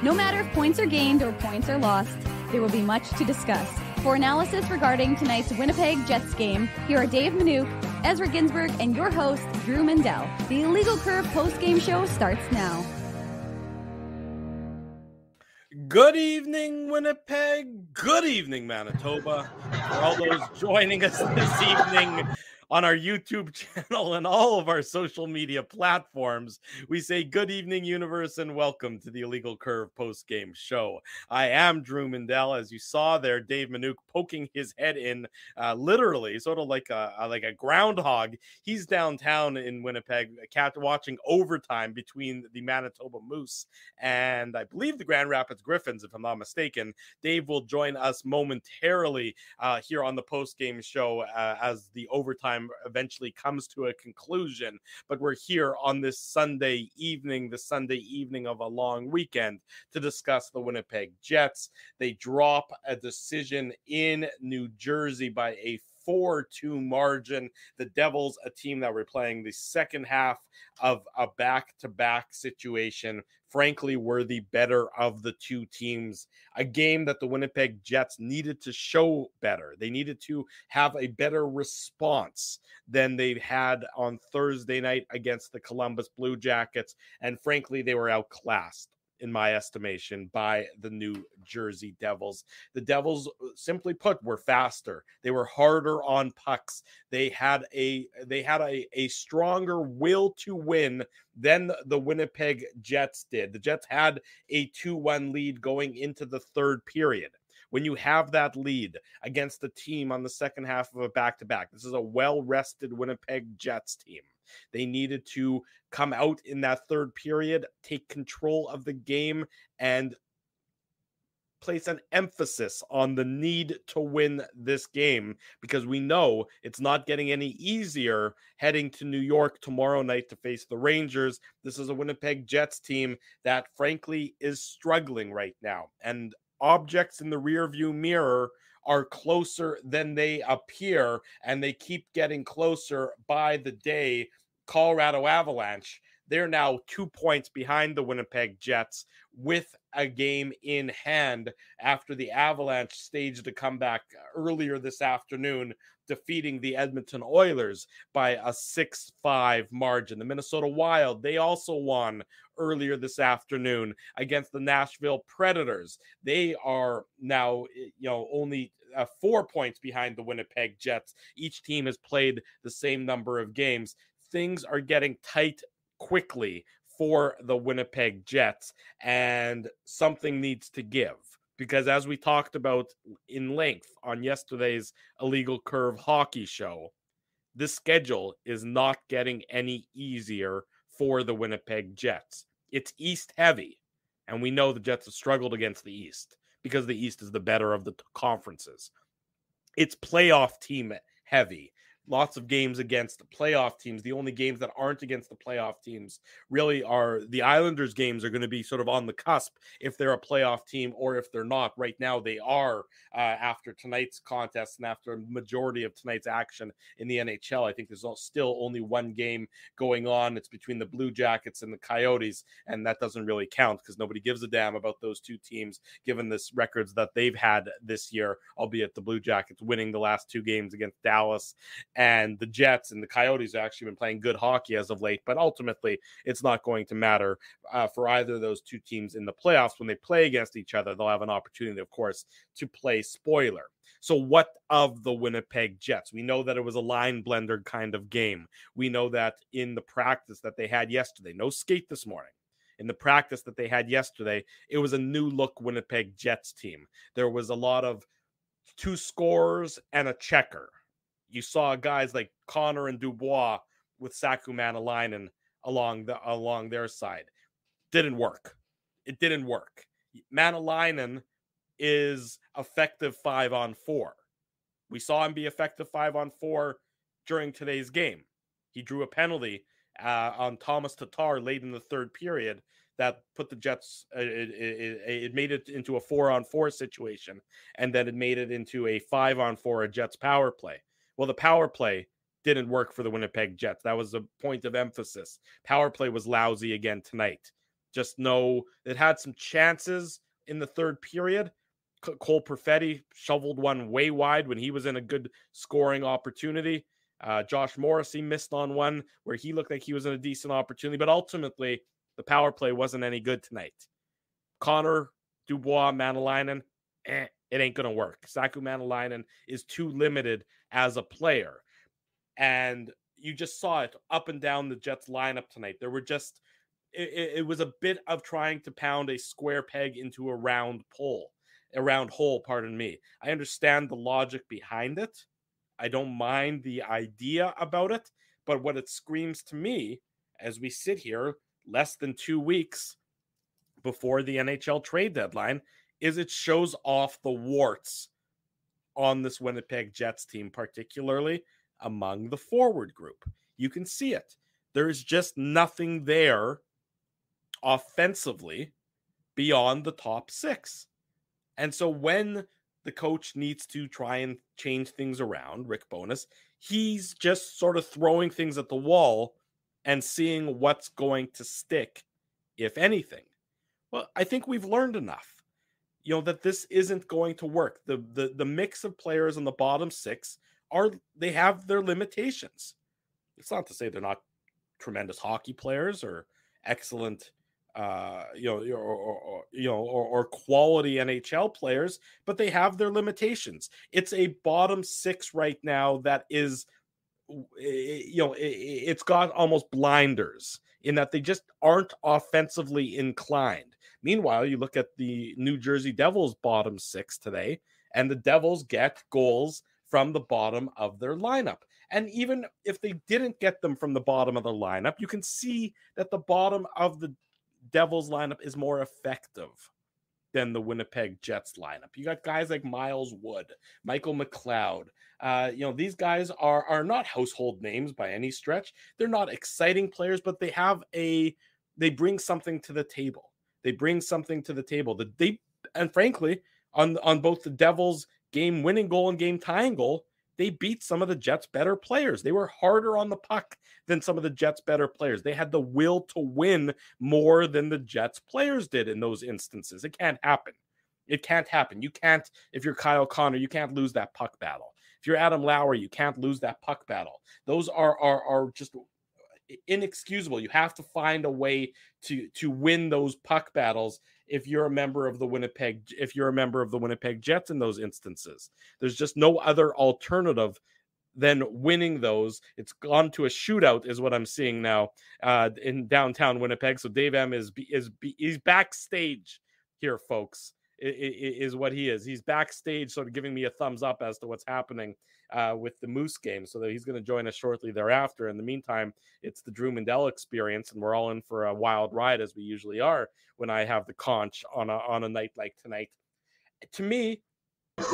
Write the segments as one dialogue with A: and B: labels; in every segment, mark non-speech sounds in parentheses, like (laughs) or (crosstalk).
A: No matter if points are gained or points are lost, there will be much to discuss. For analysis regarding tonight's Winnipeg Jets game, here are Dave Manuk, Ezra Ginsburg, and your host, Drew Mandel. The Illegal Curve post-game show starts now.
B: Good evening, Winnipeg. Good evening, Manitoba. For all those joining us this evening on our YouTube (laughs) channel and all of our social media platforms. We say good evening, universe, and welcome to the Illegal Curve post game show. I am Drew Mandel. As you saw there, Dave Manuk poking his head in, uh, literally, sort of like a, like a groundhog. He's downtown in Winnipeg, cat watching overtime between the Manitoba Moose and I believe the Grand Rapids Griffins, if I'm not mistaken. Dave will join us momentarily uh, here on the post game show uh, as the overtime time eventually comes to a conclusion. But we're here on this Sunday evening, the Sunday evening of a long weekend, to discuss the Winnipeg Jets. They drop a decision in New Jersey by a 4 2 margin. The Devils, a team that were playing the second half of a back to back situation, frankly, were the better of the two teams. A game that the Winnipeg Jets needed to show better. They needed to have a better response than they had on Thursday night against the Columbus Blue Jackets. And frankly, they were outclassed in my estimation, by the New Jersey Devils. The Devils, uh, simply put, were faster. They were harder on pucks. They had a they had a, a stronger will to win than the Winnipeg Jets did. The Jets had a 2-1 lead going into the third period when you have that lead against the team on the second half of a back to back. This is a well rested Winnipeg Jets team. They needed to come out in that third period, take control of the game, and place an emphasis on the need to win this game because we know it's not getting any easier heading to New York tomorrow night to face the Rangers. This is a Winnipeg Jets team that frankly is struggling right now and objects in the rearview mirror are closer than they appear and they keep getting closer by the day Colorado Avalanche. They're now two points behind the Winnipeg Jets with a game in hand after the Avalanche staged a comeback earlier this afternoon, defeating the Edmonton Oilers by a 6 5 margin. The Minnesota Wild, they also won earlier this afternoon against the Nashville Predators. They are now, eh, you know, only uh, four points behind the Winnipeg Jets. Each team has played the same number of games things are getting tight quickly for the Winnipeg Jets, and something needs to give. Because as we talked about in length on yesterday's Illegal Curve hockey show, this schedule is not getting any easier for the Winnipeg Jets. It's East heavy, and we know the Jets have struggled against the East because the East is the better of the conferences. It's playoff team heavy lots of games against playoff teams. The only games that aren't against the playoff teams really are the Islanders games are going to be sort of on the cusp if they're a playoff team or if they're not. Right now, they are uh, after tonight's contest and after a majority of tonight's action in the NHL. I think there's still only one game going on. It's between the Blue Jackets and the Coyotes, and that doesn't really count because nobody gives a damn about those two teams given this records that they've had this year, albeit the Blue Jackets winning the last two games against Dallas and the Jets and the Coyotes have actually been playing good hockey as of late. But ultimately, it's not going to matter uh, for either of those two teams in the playoffs. When they play against each other, they'll have an opportunity, of course, to play spoiler. So, what of the Winnipeg Jets? We know that it was a line blender kind of game. We know that in the practice that they had yesterday, no skate this morning in the practice that they had yesterday, it was a new look Winnipeg Jets team. There was a lot of two scores and a checker you saw guys like Connor and Dubois with Saku Maenalanen along the along their side. Didn't work. It didn't work. Maenalanen is effective five on four. We saw him be effective five on four during today's game. He drew a penalty uh, on Tomas Tatar late in the third period that put the Jets. Uh, it, it, it, made it into a four on four situation, and then it made it into a five on four a Jets power play. Well, the power play didn't work for the Winnipeg Jets. That was a point of emphasis. Power play was lousy again tonight. Just know it had some chances in the third period. Cole Perfetti shoveled one way wide when he was in a good scoring opportunity. Uh, Josh Morrissey missed on one where he looked like he was in a decent opportunity, but ultimately the power play wasn't any good tonight. Connor Dubois Maenalanen, eh, it ain't gonna work. Saku Maenalanen is too limited as a player, and you just saw it up and down the Jets lineup tonight. There were just it, it was a bit of trying to pound a square peg into a round pole, a round hole. Pardon me. I understand the logic behind it. I don't mind the idea about it, but what it screams to me as we sit here less than two weeks before the NHL trade deadline is it shows off the warts on this Winnipeg Jets team, particularly among the forward group. You can see it. There's just nothing there offensively beyond the top six. And so when the coach needs to try and change things around, Rick Bowness, he's just sort of throwing things at the wall and seeing what's going to stick, if anything. Well, I think we've learned enough. You know that this isn't going to work. The the the mix of players on the bottom 6 are they have their limitations. It's not to say they're not tremendous hockey players or excellent uh, you know, or, or, or you know, or, or, quality NHL players, but they have their limitations. It's a bottom six right now that is, you know, it's got almost blinders in that they just aren't offensively inclined. Meanwhile, you look at the New Jersey Devils bottom six today, and the Devils get goals from the bottom of their lineup. And even if they didn't get them from the bottom of the lineup, you can see that the bottom of the Devils lineup is more effective than the Winnipeg Jets lineup. You got guys like Miles Wood, Michael McLeod. Uh, you know, these guys are are not household names by any stretch. They're not exciting players, but they have a they bring something to the table. They bring something to the table. They and frankly, on on both the Devils game winning goal and game tying goal, they beat some of the Jets' better players. They were harder on the puck than some of the Jets' better players. They had the will to win more than the Jets' players did in those instances. It can't happen. It can't happen. You can't, if you're Kyle Connor, you can't lose that puck battle. If you're Adam Lowry, you can't lose that puck battle. Those are are are just inexcusable. You have to find a way to to win those puck battles if you're a member of the Winnipeg if you're a member of the Winnipeg Jets in those instances. There's just no other alternative than winning those. It's gone to a shootout, is what I'm seeing now uh, in downtown Winnipeg. So Dave M is is he's backstage here, folks. Is what he is. He's backstage, sort of giving me a thumbs up as to what's happening uh, with the Moose game. So that he's going to join us shortly thereafter. In the meantime, it's the Drew Mandel experience, and we're all in for a wild ride as we usually are when I have the conch on a on a night like tonight. To me,
C: just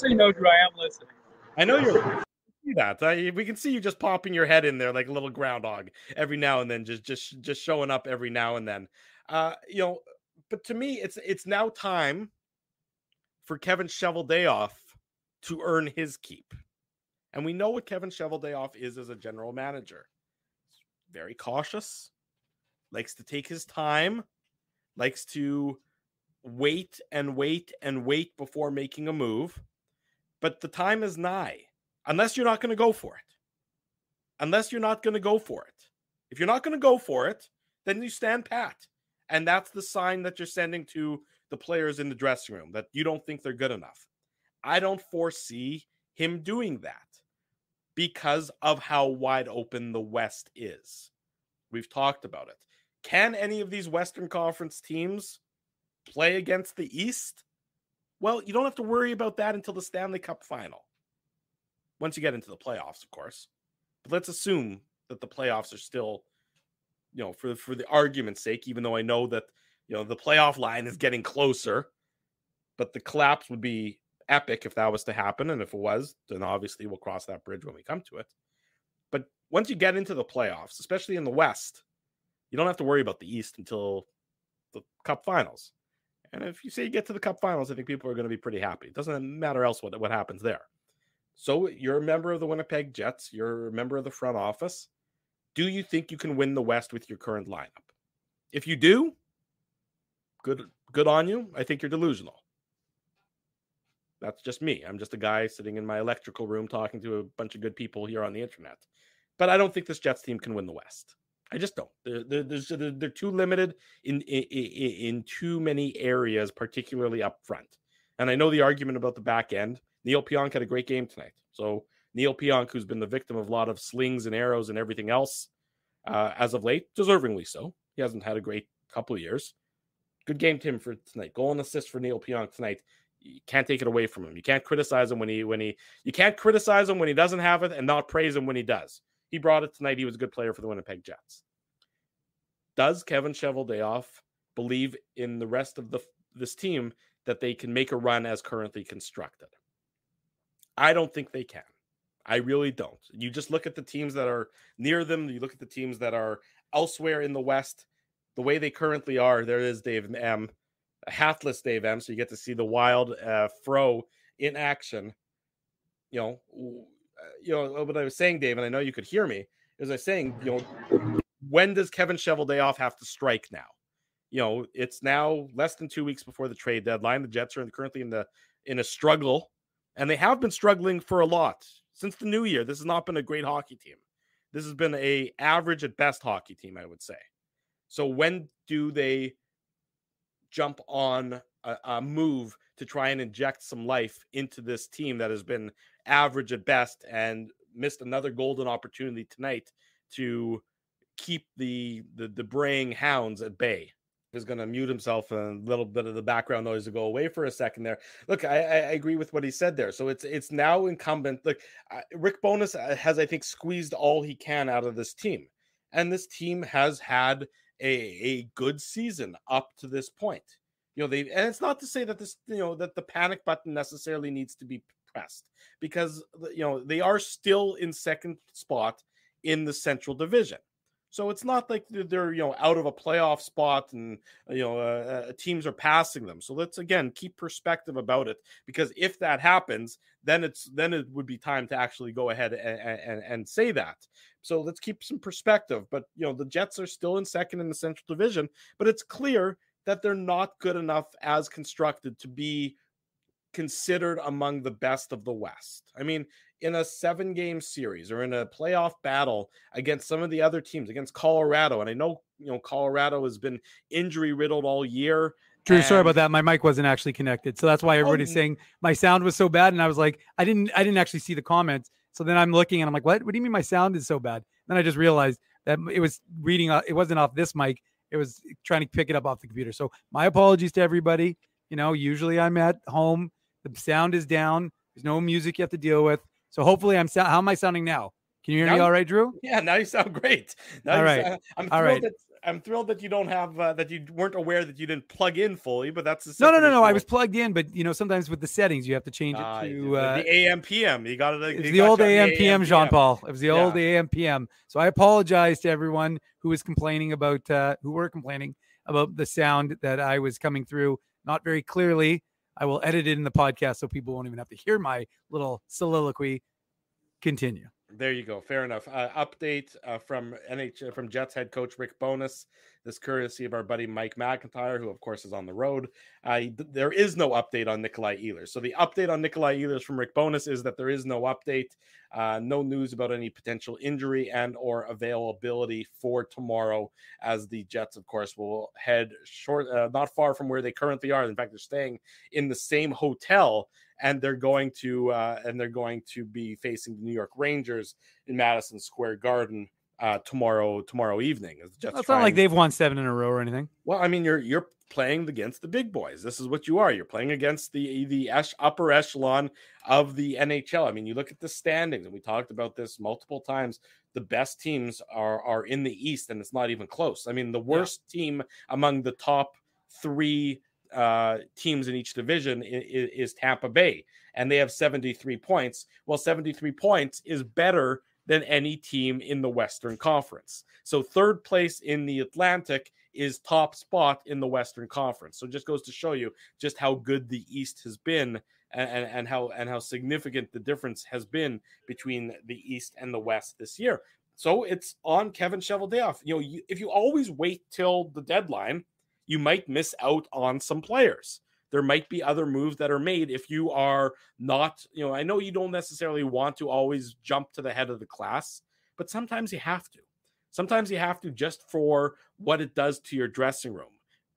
C: so you know, Drew, I am listening.
B: I know you're see that. I, we can see you just popping your head in there like a little groundhog every now and then, just just just showing up every now and then. Uh, you know, but to me, it's it's now time for Kevin Cheveldayoff to earn his keep. And we know what Kevin Cheveldayoff is as a general manager. very cautious, likes to take his time, likes to wait and wait and wait before making a move. But the time is nigh, unless you're not going to go for it. Unless you're not going to go for it. If you're not going to go for it, then you stand pat. And that's the sign that you're sending to the players in the dressing room that you don't think they're good enough. I don't foresee him doing that because of how wide open the West is. We've talked about it. Can any of these Western Conference teams play against the East? Well, you don't have to worry about that until the Stanley Cup final. Once you get into the playoffs, of course. But let's assume that the playoffs are still, you know, for for the argument's sake, even though I know that, you know, the playoff line is getting closer, but the collapse would be epic if that was to happen. And if it was, then obviously we'll cross that bridge when we come to it. But once you get into the playoffs, especially in the West, you don't have to worry about the East until the Cup Finals. And if you say you get to the Cup Finals, I think people are going to be pretty happy. It doesn't matter else what, what happens there. So you're a member of the Winnipeg Jets. You're a member of the front office. Do you think you can win the West with your current lineup? If you do, good good on you. I think you're delusional. That's just me. I'm just a guy sitting in my electrical room talking to a bunch of good people here on the internet. But I don't think this Jets team can win the West. I just don't. They're, they're, they're too limited in, in, in too many areas, particularly up front. And I know the argument about the back end. Neal Pionk had a great game tonight. So Neal Pionk, who's been the victim of a lot of slings and arrows and everything else uh, as of late, deservingly so. He hasn't had a great couple of years. Good game to him for tonight. Goal and assist for Neal Pionk tonight. You can't take it away from him. You can't criticize him when he when he you can't criticize him when he doesn't have it and not praise him when he does. He brought it tonight. He was a good player for the Winnipeg Jets. Does Kevin Cheveldayoff believe in the rest of the this team that they can make a run as currently constructed? I don't think they can. I really don't. You just look at the teams that are near them, you look at the teams that are elsewhere in the West, the way they currently are. There is Dave M, a hathless Dave M, so you get to see the wild uh, fro in action. You know, uh, you know what I was saying, Dave, and I know you could hear me. As I was saying, you know, when does Kevin Cheveldayoff have to strike now? You know, it's now less than two weeks before the trade deadline. The Jets are currently in the in a struggle, and they have been struggling for a lot since the new year. This has not been a great hockey team. This has been a average at best hockey team, I would say. So when do they jump on a, a move to try and inject some life into this team that has been average at best and missed another golden opportunity tonight to keep the the, the braying hounds at bay is going to mute himself and a little bit of the background noise to go away for a second there. Look, I, I agree with what he said there. So it's it's now incumbent. Look, Rick Bowness uh, has I think squeezed all he can out of this team, and this team has had a a good season up to this point. You know they and it's not to say that this you know that the panic button necessarily needs to be pressed because you know they are still in second spot in the Central Division. So it's not like they're you know out of a playoff spot and you know uh, uh, teams are passing them. So let's again keep perspective about it because if that happens, then it's then it would be time to actually go ahead and, and, and say that. So let's keep some perspective. But you know the Jets are still in second in the Central Division, but it's clear that they're not good enough as constructed to be considered among the best of the West. I mean, in a seven game series or in a playoff battle against some of the other teams, against Colorado, and I know, you know, Colorado has been injury riddled all year.
D: Drew, and... sorry about that. My mic wasn't actually connected. So that's why oh, everybody's oh, saying my sound was so bad. And I was like, I didn't, I didn't actually see the comments. So then I'm looking and I'm like, what? What do you mean my sound is so bad? Then I just realized that it was reading, it wasn't off this mic. It was trying to pick it up off the computer. So my apologies to everybody. You know, usually I'm at home the sound is down. There's no music you have to deal with. So hopefully, I'm. How am I sounding now? Can you hear now, me all right, Drew?
B: Yeah, now you sound great. Now
D: all right.
B: Sound, I'm all right. That, I'm thrilled that you don't have uh, that you weren't aware that you didn't plug in fully, but that's
D: no, no, no, no. I was plugged in, but you know sometimes with the settings you have to change it uh, to
B: uh, the AM PM. You got it.
D: It's the old AM PM, Jean Paul. It was the yeah. old AM PM. So I apologize to everyone who was complaining about uh, who were complaining about the sound that I was coming through not very clearly. I will edit it in the podcast so people won't even have to hear my little soliloquy. Continue.
B: There you go. Fair enough. Uh, update uh, from NH from Jets head coach Rick Bowness. This courtesy of our buddy Mike McIntyre, who of course is on the road. Uh, there is no update on Nikolai Ehlers. So the update on Nikolai Ehlers from Rick Bowness is that there is no update, uh, no news about any potential injury and or availability for tomorrow. As the Jets, of course, will head short, uh, not far from where they currently are. In fact, they're staying in the same hotel and they're going to uh, and they're going to be facing the New York Rangers in Madison Square Garden uh, tomorrow tomorrow evening.
D: It's just it's not like they've won seven in a row or anything.
B: Well, I mean, you're you're playing against the big boys. This is what you are. You're playing against the the upper echelon of the NHL. I mean, you look at the standings, and we talked about this multiple times. The best teams are are in the East, and it's not even close. I mean, the worst yeah. team among the top three uh, teams in each division is, is Tampa Bay, and they have 73 points. Well, 73 points is better than any team in the Western Conference. So, third place in the Atlantic is top spot in the Western Conference. So, just goes to show you just how good the East has been. And, and how and how significant the difference has been between the East and the West this year. So it's on Kevin Cheveldayoff. You know, you, if you always wait till the deadline, you might miss out on some players. There might be other moves that are made if you are not, you know, I know you don't necessarily want to always jump to the head of the class, but sometimes you have to. Sometimes you have to just for what it does to your dressing room,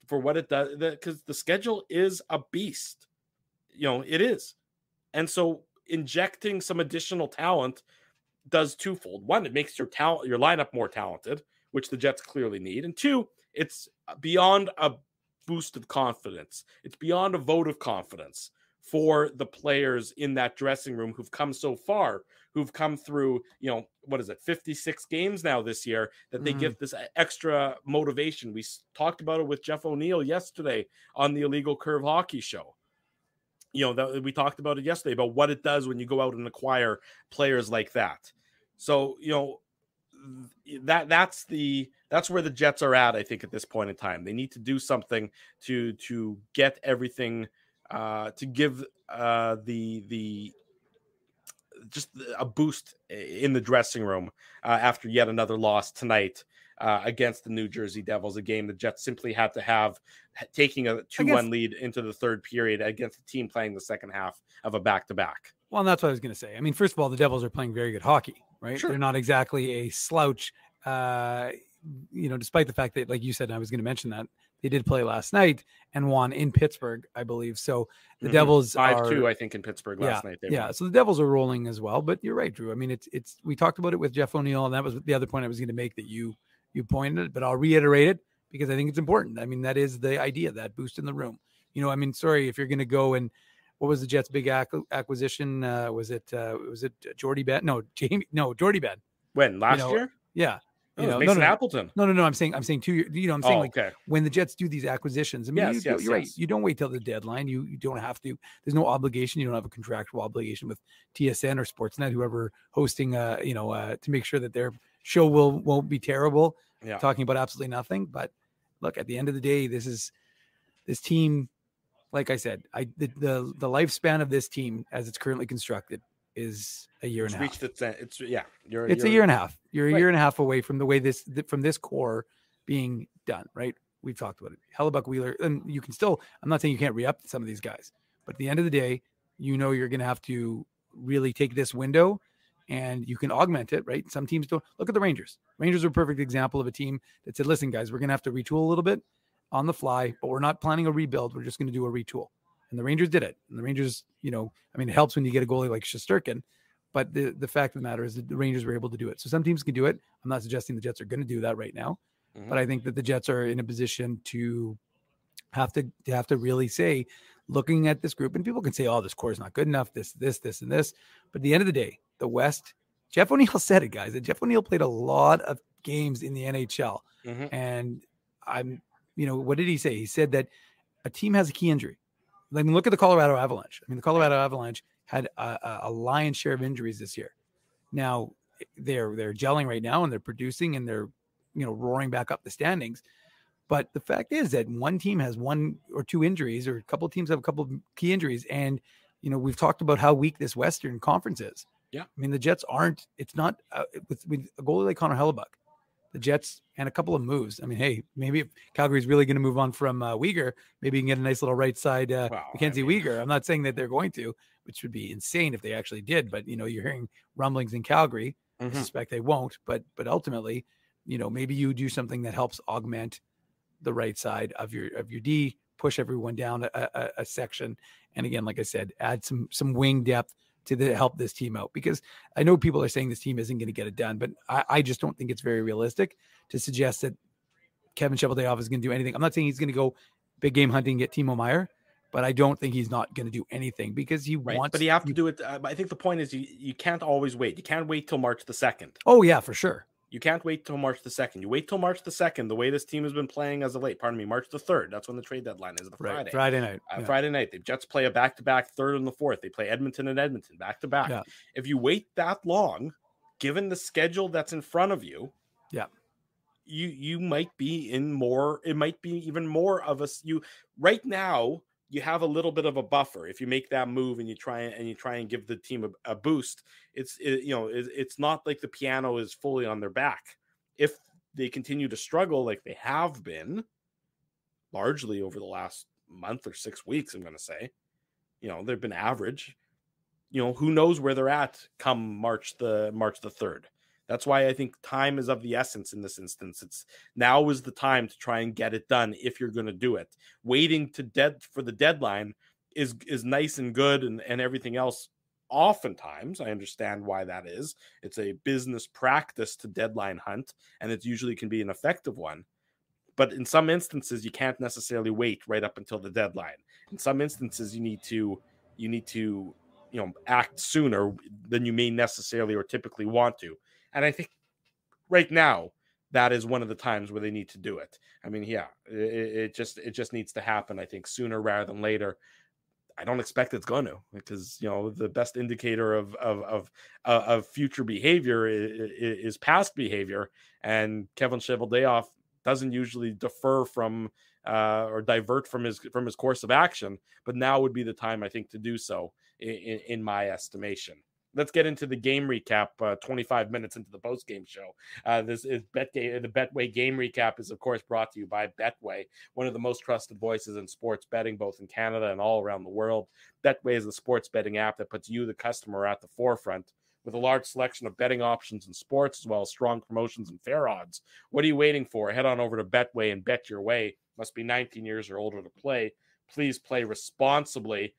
B: for what it does, because the schedule is a beast. You know, it is. And so injecting some additional talent does twofold. One, it makes your talent, your lineup more talented, which the Jets clearly need. And two, it's beyond a boost of confidence. It's beyond a vote of confidence for the players in that dressing room who've come so far, who've come through, you know, what is it, 56 games now this year, that they mm. give this extra motivation. We talked about it with Jeff O'Neill yesterday on the Illegal Curve Hockey Show. You know, that we talked about it yesterday about what it does when you go out and acquire players like that. So, you know, that that's the that's where the Jets are at. I think at this point in time, they need to do something to to get everything uh, to give uh, the the just a boost in the dressing room uh, after yet another loss tonight uh, against the New Jersey Devils, a game the Jets simply had to have taking a 2 1 lead into the third period against a team playing the second half of a back to back.
D: Well, that's what I was going to say. I mean, first of all, the Devils are playing very good hockey, right? Sure. They're not exactly a slouch. Uh, you know, despite the fact that, like you said, I was going to mention that they did play last night and won in Pittsburgh, I believe. So the mm-hmm. Devils
B: five
D: are,
B: two, I think, in Pittsburgh last
D: yeah,
B: night.
D: yeah, won. so the Devils are rolling as well. But you're right, Drew. I mean, it's it's we talked about it with Jeff O'Neill, and that was the other point I was going to make that you you pointed. But I'll reiterate it because I think it's important. I mean, that is the idea that boost in the room. You know, I mean, sorry if you're going to go and what was the Jets' big acquisition? Uh, was it uh, was it Jordie Benn? No, (laughs) Jamie. No, Jordie Benn.
B: When last
D: you know,
B: year?
D: Yeah.
B: You know, Mason
D: no, no,
B: Appleton.
D: No, no, no. I'm saying, I'm saying two. Years, You know, I'm saying
B: oh,
D: like
B: okay.
D: when the Jets do these acquisitions. I mean,
B: yes,
D: you,
B: yes,
D: you're
B: yes.
D: right. You don't wait till the deadline. You you don't have to. There's no obligation. You don't have a contractual obligation with TSN or Sportsnet, whoever hosting. Uh, you know, uh, to make sure that their show will won't be terrible.
B: Yeah.
D: Talking about absolutely nothing. But look, at the end of the day, this is this team. Like I said, I the the, the lifespan of this team as it's currently constructed is a year
B: it's
D: and a half.
B: Its, it's yeah, you're,
D: it's
B: you're,
D: a year and a half. You're a
B: right.
D: year and a half away from the way this from this core being done. Right? We've talked about it. Hellebuyck, Wheeler, and you can still. I'm not saying you can't re-up some of these guys, but at the end of the day, you know you're going to have to really take this window, and you can augment it. Right? Some teams don't. Look at the Rangers. Rangers are a perfect example of a team that said, "Listen, guys, we're going to have to retool a little bit on the fly, but we're not planning a rebuild. We're just going to do a retool." And the Rangers did it. And the Rangers, you know, I mean, it helps when you get a goalie like Shesterkin but the, the fact of the matter is that the Rangers were able to do it. So some teams can do it. I'm not suggesting the Jets are going to do that right now, mm-hmm. but I think that the Jets are in a position to have to, to have to really say, looking at this group, and people can say, "Oh, this core is not good enough." This, this, this, and this. But at the end of the day, the West. Jeff O'Neill (laughs) said it, guys. That Jeff O'Neill played a lot of games in the NHL,
B: mm-hmm.
D: and I'm, you know, what did he say? He said that a team has a key injury. I mean, look at the Colorado Avalanche. I mean, the Colorado Avalanche had a, a lion's share of injuries this year. Now they're they're gelling right now and they're producing and they're you know roaring back up the standings. But the fact is that one team has one or two injuries, or a couple of teams have a couple of key injuries, and you know we've talked about how weak this Western Conference is.
B: Yeah,
D: I mean the Jets aren't. It's not uh, with with a goalie like Connor Hellebuyck the Jets and a couple of moves. I mean, hey, maybe if Calgary's really going to move on from uh, Weegar, maybe you can get a nice little right side uh, well, Mackenzie I mean, Weegar. I'm not saying that they're going to, which would be insane if they actually did. But you know, you're hearing rumblings in Calgary. Mm-hmm. I suspect they won't. But but ultimately, you know, maybe you do something that helps augment the right side of your of your D, push everyone down a, a, a section, and again, like I said, add some some wing depth to the, help this team out because I know people are saying this team isn't going to get it done, but I, I, just don't think it's very realistic to suggest that Kevin Cheveldayoff is going to do anything. I'm not saying he's going to go big game hunting and get Timo Meier, but I don't think he's not going to do anything because he right. wants.
B: But you have to do it. Uh, I think the point is you you can't always wait. You can't wait till March the second.
D: Oh yeah, for sure.
B: You can't wait till March the 2nd. You wait till March the 2nd, the way this team has been playing as of late. Pardon me, March the 3rd. That's when the trade deadline is, the Friday. Right,
D: Friday night.
B: Uh, yeah. Friday night. The Jets play a back to back third and the fourth. They play Edmonton and Edmonton back to back. If you wait that long, given the schedule that's in front of you,
D: yeah,
B: you you might be in more, it might be even more of a you right now you have a little bit of a buffer if you make that move and you try and you try and give the team a, a boost. It's it, you know it, it's not like the piano is fully on their back. If they continue to struggle like they have been, largely over the last month or six weeks, I'm going to say, you know they've been average. You know who knows where they're at come March the March the third. That's why I think time is of the essence in this instance. It's now is the time to try and get it done if you're going to do it. Waiting to dead for the deadline is is nice and good and, and everything else. Oftentimes, I understand why that is. It's a business practice to deadline hunt, and it usually can be an effective one. But in some instances, you can't necessarily wait right up until the deadline. In some instances, you need to you need to you know act sooner than you may necessarily or typically want to and I think right now that is one of the times where they need to do it. I mean, yeah, it, it just it just needs to happen. I think sooner rather than later. I don't expect it's going to because you know the best indicator of of of, uh, of future behavior is, is, past behavior, and Kevin Cheveldayoff doesn't usually defer from uh, or divert from his from his course of action. But now would be the time I think to do so, in, in my estimation let's get into the game recap. Uh, 25 minutes into the post game show. Uh, this is Bet the Betway game recap is of course brought to you by Betway, one of the most trusted voices in sports betting, both in Canada and all around the world. Betway is a sports betting app that puts you, the customer, at the forefront. With a large selection of betting options in sports, as well as strong promotions and fair odds. What are you waiting for? Head on over to Betway and bet your way. Must be 19 years or older to play. Please play responsibly.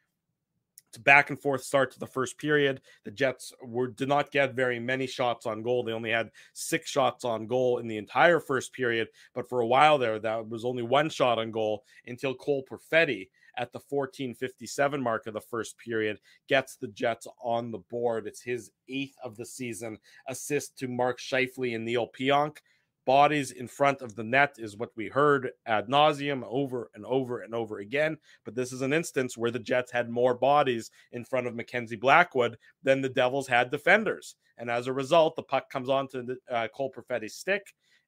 B: It's back and forth start to the first period. The Jets were did not get very many shots on goal. They only had six shots on goal in the entire first period. But for a while there, that was only one shot on goal until Cole Perfetti at the 1457 mark of the first period gets the Jets on the board. It's his eighth of the season assist to Mark Scheifele and Neal Pionk bodies in front of the net is what we heard ad nauseum over and over and over again. But this is an instance where the Jets had more bodies in front of Mackenzie Blackwood than the Devils had defenders. And as a result, the puck comes onto the, uh, Cole Perfetti's stick,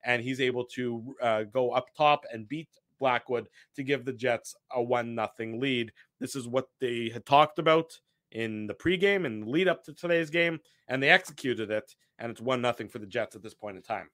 B: and he's able to uh, go up top and beat Blackwood to give the Jets a one nothing lead. This is what they had talked about in the pregame and lead up to today's game, and they executed it. And it's one nothing for the Jets at this point in time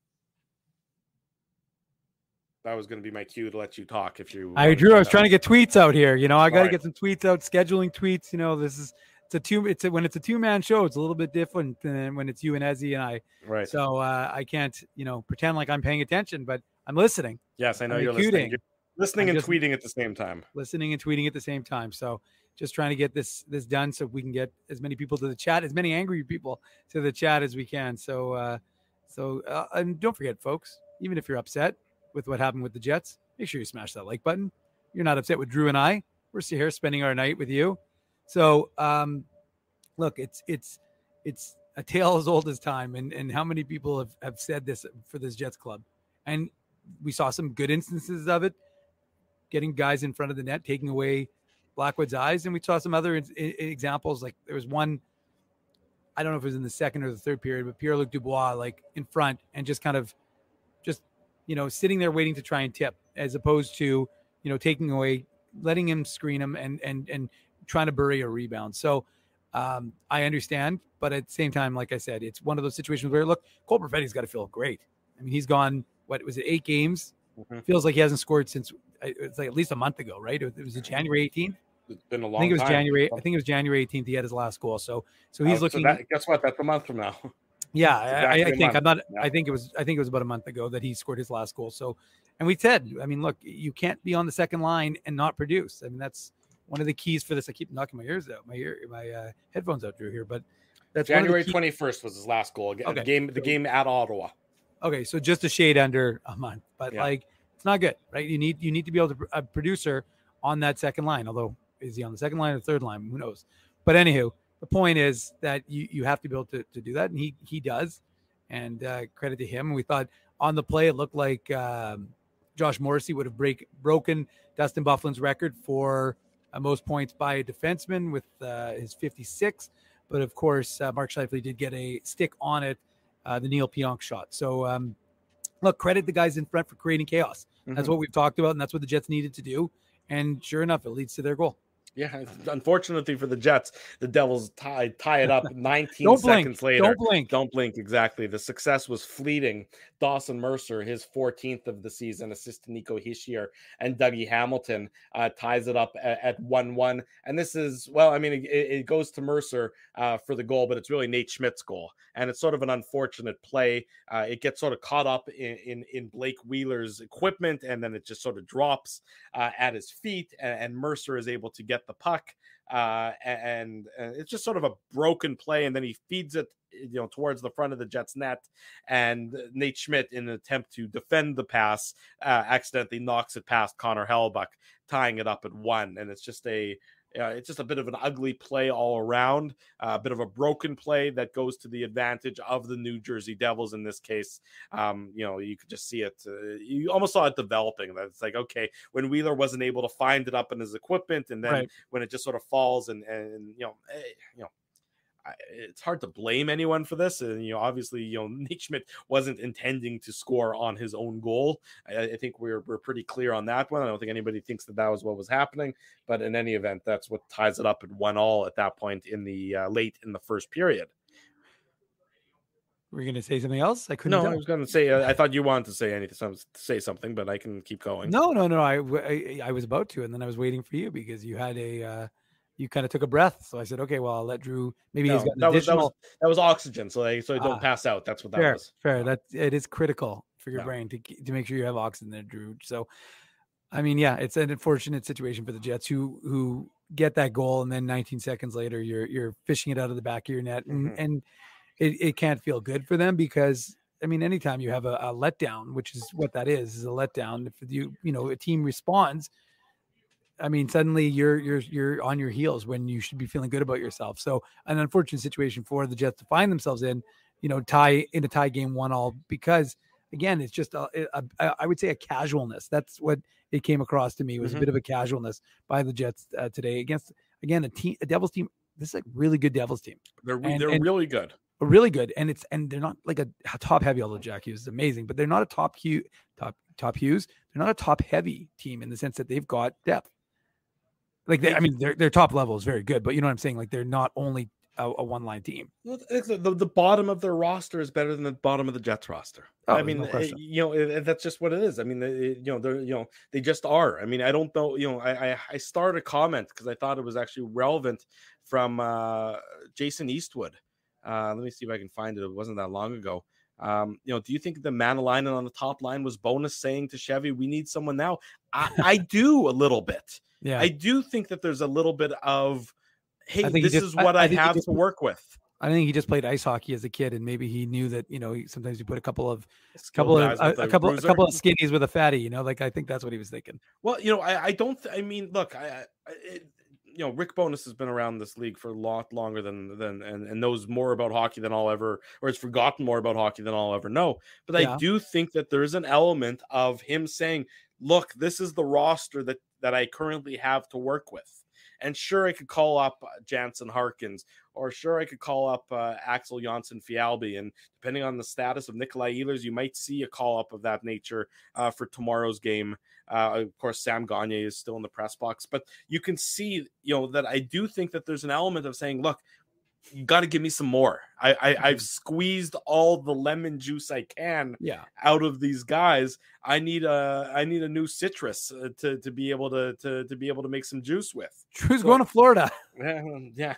B: that was going to be my cue to let you talk. If you,
D: I drew. I was trying to get tweets out here. You know, I got to right. get some tweets out. Scheduling tweets. You know, this is it's a two. It's a, when it's a two man show. It's a little bit different than when it's you and Ezzy and I.
B: Right.
D: So uh, I can't, you know, pretend like I'm paying attention, but I'm listening.
B: Yes, I know I'm you're listening. You're listening I'm and tweeting at the same time.
D: Listening and tweeting at the same time. So just trying to get this this done so we can get as many people to the chat, as many angry people to the chat as we can. So, uh, so uh, and don't forget, folks, even if you're upset, with what happened with the Jets, make sure you smash that like button. You're not upset with Drew and I. We're here spending our night with you. So, um, look, it's it's it's a tale as old as time, and and how many people have have said this for this Jets club, and we saw some good instances of it, getting guys in front of the net, taking away Blackwood's eyes, and we saw some other examples. Like there was one, I don't know if it was in the second or the third period, but Pierre Luc Dubois like in front and just kind of you know, sitting there waiting to try and tip, as opposed to, you know, taking away, letting him screen him and and and trying to bury a rebound. So um, I understand, but at the same time, like I said, it's one of those situations where look, Cole Perfetti's got to feel great. I mean, he's gone what was it, eight games? Mm-hmm. Feels like he hasn't scored since it's like at least a month ago, right? It was January 18th.
B: It's been a long.
D: I think it was
B: time.
D: January. I think it was January 18th. He had his last goal. So so he's oh, looking. So
B: that, guess what? That's a month from now. (laughs)
D: Yeah, I, I, think I'm not. Yeah. I think it was. I think it was about a month ago that he scored his last goal. So, and we said, I mean, look, you can't be on the second line and not produce. I mean, that's one of the keys for this. I keep knocking my ears out, my ear, my uh, headphones out through here, but
B: that's January 21st was his last goal. Okay. The game, the game at Ottawa.
D: Okay, so just a shade under a month, but yeah. like it's not good, right? You need you need to be able to a producer on that second line. Although is he on the second line or third line? Who knows? But anywho, the point is that you you have to be able to, to do that, and he he does and uh, credit to him. We thought on the play it looked like um, Josh Morrissey would have break broken Dustin Byfuglien's record for uh, most points by a defenseman with uh, his 56. But of course, uh, Mark Scheifele did get a stick on it, uh, the Neal Pionk shot. So um, look, credit the guys in front for creating chaos. Mm-hmm. That's what we've talked about, and that's what the Jets needed to do. and sure enough, it leads to their goal.
B: Yeah, unfortunately for the Jets, the Devils tie tie it up (laughs) 19
D: Don't
B: seconds
D: blink.
B: later.
D: Don't blink.
B: Don't blink. Exactly. The success was fleeting. Dawson Mercer, his 14th of the season, assist to Nico Hischier and Dougie Hamilton uh, ties it up at 1 1. And this is, well, I mean, it, it goes to Mercer uh, for the goal, but it's really Nate Schmidt's goal. And it's sort of an unfortunate play. Uh, it gets sort of caught up in, in, in, Blake Wheeler's equipment, and then it just sort of drops uh, at his feet, and, and Mercer is able to get the puck uh, and, and it's just sort of a broken play, and then he feeds it, you know, towards the front of the Jets net, and Nate Schmidt, in an attempt to defend the pass, uh, accidentally knocks it past Connor Hellebuyck, tying it up at one, and it's just a uh, it's just a bit of an ugly play all around, uh, a bit of a broken play that goes to the advantage of the New Jersey Devils in this case. Um, you know, you could just see it. Uh, you almost saw it developing. That it's like, okay, when Wheeler wasn't able to find it up in his equipment, and then right. when it just sort of falls, and and you know, eh, you know, it's hard to blame anyone for this. And you know, obviously, you know, (laughs) Nate Schmidt wasn't intending to score on his own goal. I, I, think we're we're pretty clear on that one. I don't think anybody thinks that that was what was happening. But in any event, that's what ties it up at one all at that point in the uh, late in the first period.
D: Were you going to say something else? I couldn't.
B: No,
D: tell.
B: I was going to say. Uh, I thought you wanted to say anything, say something, but I can keep going.
D: No, no, no. I, I, I was about to, and then I was waiting for you because you had a. Uh, you kind of took a breath. So I said, okay, well, I'll let Drew. Maybe no, he's got
B: that
D: additional.
B: Was, that, was, that was oxygen, so they, so they don't ah, pass out. That's what that
D: fair,
B: was.
D: Fair. That it is critical for your brain to to make sure you have oxygen there, Drew. So, I mean, yeah, it's an unfortunate situation for the Jets who who get that goal and then 19 seconds later you're you're fishing it out of the back of your net and
B: mm-hmm.
D: and it, it can't feel good for them because I mean, anytime you have a, a letdown, which is what that is, is a letdown. If you you know a team responds I mean, suddenly you're you're you're on your heels when you should be feeling good about yourself. So an unfortunate situation for the Jets to find themselves in, you know, tie in a tie game one all because again, it's just a, a, a I would say a casualness. That's what it came across to me was mm-hmm. a bit of a casualness by the Jets uh, today against again a team a Devils team. This is a really good Devils team.
B: They're and, they're and, really good.
D: Really good, and it's and they're not like a, top heavy. Although Jack Hughes is amazing, but they're not a top Hughes top top Hughes. They're not a top heavy team in the sense that they've got depth. Like they, I mean, their their top level is very good, but you know what I'm saying. Like they're not only a, a one line team.
B: Well, the, uh, the, the, bottom of their roster is better than the bottom of the Jets roster. Oh, I mean, no it, eh, you know, it, that's just what it is. I mean, it, you know, they're you know they just are. I mean, I don't know. You know, I I, I started a comment because I thought it was actually relevant from uh, Jason Eastwood. Uh, let me see if I can find it. It wasn't that long ago. Um, you know, do you think the Maenalanen on the top line was Bowness saying to Chevy, "We need someone now"? I, I (laughs) do a little bit.
D: Yeah,
B: I do think that there's a little bit of, hey, this just, is what I, I have just, to work with.
D: I think he just played ice hockey as a kid, and maybe he knew that you know sometimes you put a couple of couple of a, a, couple bruiser. a couple of skinnies with a fatty, you know, like I think that's what he was thinking.
B: Well, you know, I, I don't. Th- I mean, look, I, I it, you know, Rick Bowness has been around this league for a lot longer than than and, and knows more about hockey than I'll ever, or has forgotten more about hockey than I'll ever know. But yeah. I do think that there is an element of him saying, "Look, this is the roster that that I currently have to work with." And sure, I could call up uh, Jansen Harkins, or sure, I could call up uh, Axel Jonsson Fjallby. And depending on the status of Nikolai Ehlers, you might see a call up of that nature uh, for tomorrow's game. Uh, of course, Sam Gagner is still in the press box, but you can see, you know, that I do think that there's an element of saying, look, you got to give me some more. I, I have mm-hmm. squeezed all the lemon juice I can
D: yeah.
B: out of these guys. I need a I need a new citrus uh, to to be able to to to be able to make some juice with.
D: Drew's so, going to Florida. (laughs)
B: Yeah, yeah,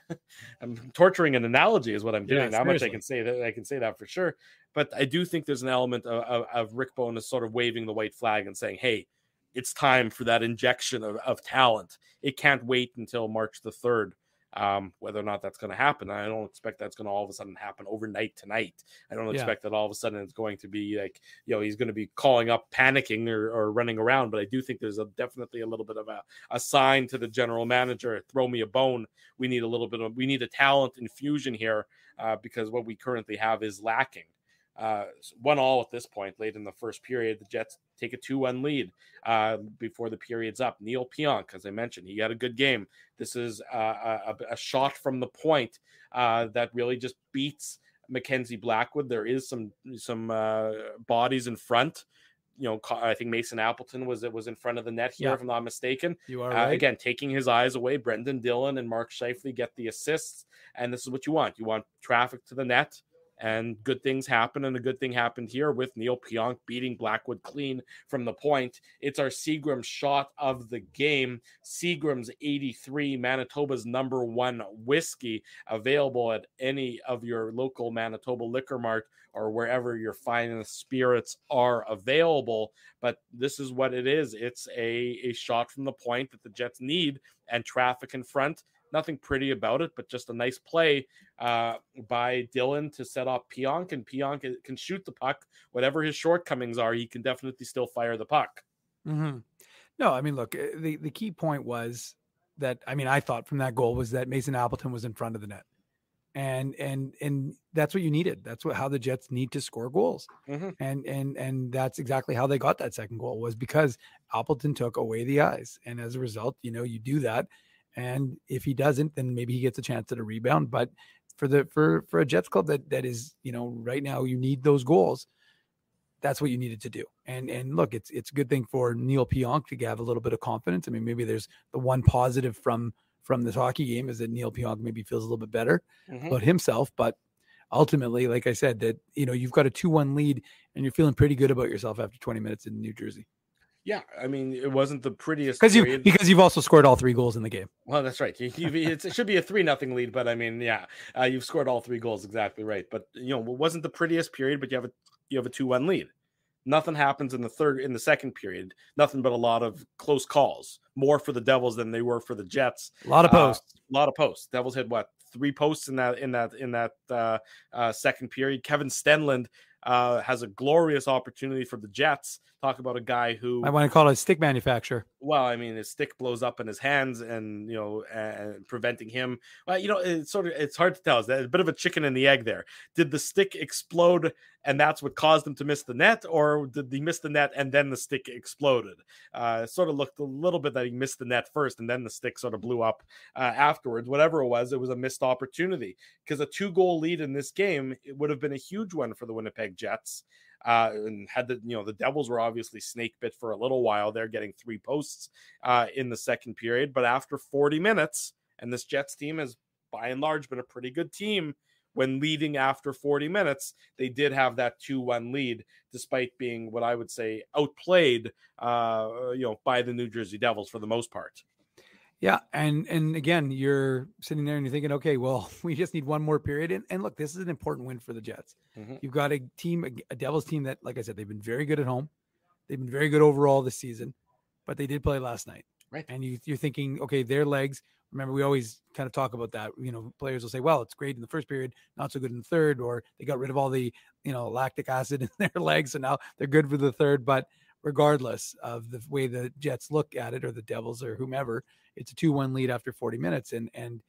B: I'm torturing an analogy is what I'm doing. Yeah, How much I can say that I can say that for sure. But I do think there's an element of, of, of Rick Bowness sort of waving the white flag and saying, "Hey, it's time for that injection of, of talent. It can't wait until March the 3rd. Um, whether or not that's going to happen, I don't expect that's going to all of a sudden happen overnight tonight. I don't expect yeah. that all of a sudden it's going to be like, you know, he's going to be calling up, panicking or, or running around. But I do think there's a, definitely a little bit of a, a sign to the general manager throw me a bone. We need a little bit of, we need a talent infusion here uh, because what we currently have is lacking. Uh, one all at this point, late in the first period. The Jets take a 2 1 lead uh, before the period's up. Neal Pionk, as I mentioned, he had a good game. This is uh, a, a, shot from the point uh, that really just beats Mackenzie Blackwood. There is some some uh, bodies in front. you know, I think Mason Appleton was it was in front of the net here,
D: Yeah.
B: if I'm not mistaken.
D: You are
B: Uh,
D: right.
B: again, taking his eyes away, Brendan Dillon and Mark Scheifele get the assists, and this is what you want. You want traffic to the net, and good things happen. And a good thing happened here with Neal Pionk beating Blackwood clean from the point. It's our Seagram shot of the game. Seagram's 83, Manitoba's number one whiskey, available at any of your local Manitoba liquor mart or wherever your finest spirits are available. But this is what it is. It's a, a shot from the point that the Jets need and traffic in front. Nothing pretty about it, but just a nice play uh, by Dylan to set up Pionk, and Pionk can shoot the puck. Whatever his shortcomings are, he can definitely still fire the puck.
D: hmm No, I mean, look, eh, the, the key point was that, I mean, I thought from that goal was that Mason Appleton was in front of the net. And, and, and that's what you needed. That's what, how the Jets need to score goals.
B: Mhm.
D: And, and, and that's exactly how they got that second goal was because Appleton took away the eyes. And as a result, you know, you do that. And if he doesn't, then maybe he gets a chance at a rebound. But for the, for, for a Jets club that, that is, you know, right now you need those goals that's what you needed to do. And and look, it's it's a good thing for Neal Pionk to have a little bit of confidence. I mean, maybe there's the one positive from from this hockey game is that Neal Pionk maybe feels a little bit better
B: Mhm.
D: about himself. But ultimately, like I said, that you know you've got a two one lead and you're feeling pretty good about yourself after 20 minutes in New Jersey
B: Yeah, I mean, it wasn't the prettiest
D: because you because you've also scored all three goals in the game.
B: Well, that's right. You, you, it should be a three nothing lead, but I mean, yeah, uh, you've scored all three goals exactly right. But you know, it wasn't the prettiest period, but you have a you have a two one lead. Nothing happens in the third in the second period. Nothing but a lot of close calls. More for the Devils than they were for the Jets.
D: A lot of
B: Uh,
D: posts.
B: a lot of posts. Devils had what three posts in that in that in that uh, uh, second period. Kevin Stenlund uh, has a glorious opportunity for the Jets. Talk about a guy who
D: I want to call it a stick manufacturer.
B: well, I mean, his stick blows up in his hands, and you know, and preventing him. Well, you know, it's sort of it's hard to tell. It's a bit of a chicken and the egg there. Did the stick explode, and that's what caused him to miss the net, or did he miss the net and then the stick exploded? Uh, it sort of looked a little bit that he missed the net first, and then the stick sort of blew up uh, afterwards. Whatever it was, it was a missed opportunity because a two-goal lead in this game it would have been a huge one for the Winnipeg Jets uh, and had the you know the Devils were obviously snake bit for a little while. They're getting three posts uh, in the second period, but after 40 minutes, and this Jets team has by and large been a pretty good team when leading after 40 minutes. They did have that 2-1 lead, despite being what I would say outplayed, uh, you know, by the New Jersey Devils for the most part.
D: Yeah, and and again, you're sitting there and you're thinking, okay, well, (laughs) we just need one more period. And, and look, this is an important win for the Jets.
B: Mhm.
D: You've got a team, a, a Devils team that, like I said, they've been very good at home. They've been very good overall this season, but they did play last night.
B: Right.
D: And you, you're thinking, okay, their legs. Remember, we always kind of talk about that. You know, players will say, well, it's great in the first period, not so good in the third, or they got rid of all the, you know, lactic acid (laughs) in their legs, so now they're good for the third. But regardless of the way the Jets look at it, or the Devils, or whomever, it's a two-one lead after 40 minutes, and and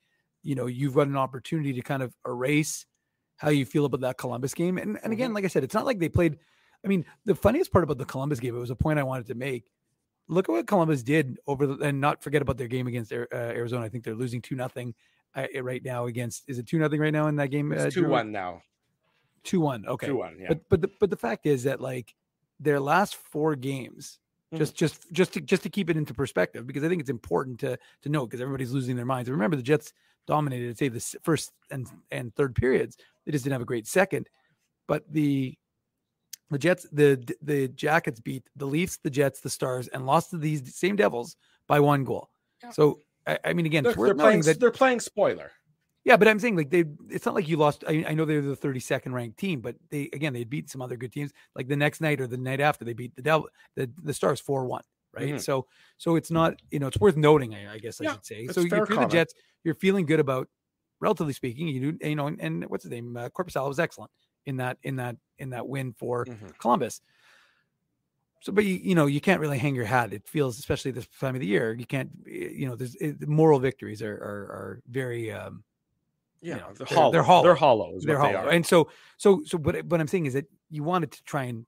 D: you know you've got an opportunity to kind of erase how you feel about that Columbus game. And and again, like I said, it's not like they played. I mean, the funniest part about the Columbus game, it was a point I wanted to make. Look at what Columbus did over the, and not forget about their game against uh, Arizona. I think they're losing two nothing uh, right now against. Is it two nothing right now in that game?
B: It's 2-1 now.
D: Two one. Okay.
B: 2-1, yeah.
D: But but the, but the fact is that like their last four games.
B: Mm.
D: just just just to just to keep it into perspective, because I think it's important to to know because everybody's losing their minds. Remember, the Jets dominated, say, the first and and third periods. They just didn't have a great second, but the the Jets, the the Jackets beat the Leafs, the Jets, the Stars, and lost to these same Devils by one goal.
B: Yeah.
D: So I, I mean, again,
B: They're, they're playing,
D: that
B: they're playing spoiler.
D: Yeah, but I'm saying like they, it's not like you lost. I, I know they're the 32nd ranked team, but they again they beat some other good teams. Like the next night or the night after, they beat the Devil, the the Stars four one, right?
B: Mhm.
D: So so it's not you know it's worth noting. I, I guess I should say. So you're through the Jets, you're feeling good about, relatively speaking. You do you know and, and what's his name? Uh, Korpisalo was excellent in that in that in that win for
B: Mhm.
D: Columbus. So, but you, you know, you can't really hang your hat. It feels, especially this time of the year, you can't, you know, there's it, moral victories are, are, are very, um,
B: Yeah,
D: know,
B: they're, hollow.
D: they're hollow.
B: They're hollow. Is
D: they're
B: what they are.
D: And so, so, so, what, what I'm saying is that you wanted to try and,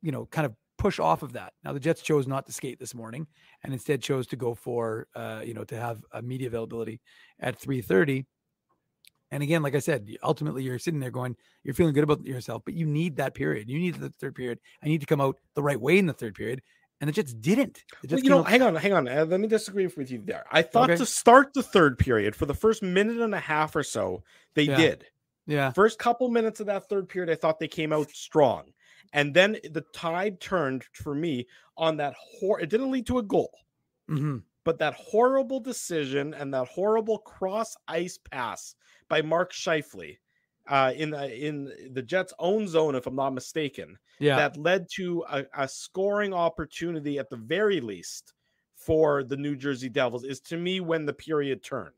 D: you know, kind of push off of that. Now, the Jets chose not to skate this morning and instead chose to go for, uh, you know, to have a media availability at 3:30. And again, like I said, ultimately you're sitting there going, you're feeling good about yourself, but you need that period. You need the third period. I need to come out the right way in the third period. And the Jets didn't.
B: Well, you know,
D: out-
B: hang on, hang on. Uh, let me disagree with you there. I thought
D: Okay.
B: to start the third period for the first minute and a half or so, they
D: Yeah.
B: did.
D: yeah.
B: First couple minutes of that third period, I thought they came out strong. And then the tide turned for me on that hor it didn't lead to a goal,
D: hmm
B: but that horrible decision and that horrible cross ice pass by Mark Scheifele uh, in the in the Jets' own zone, if I'm not mistaken,
D: Yeah.
B: that led to a, a scoring opportunity at the very least for the New Jersey Devils is to me when the period turned.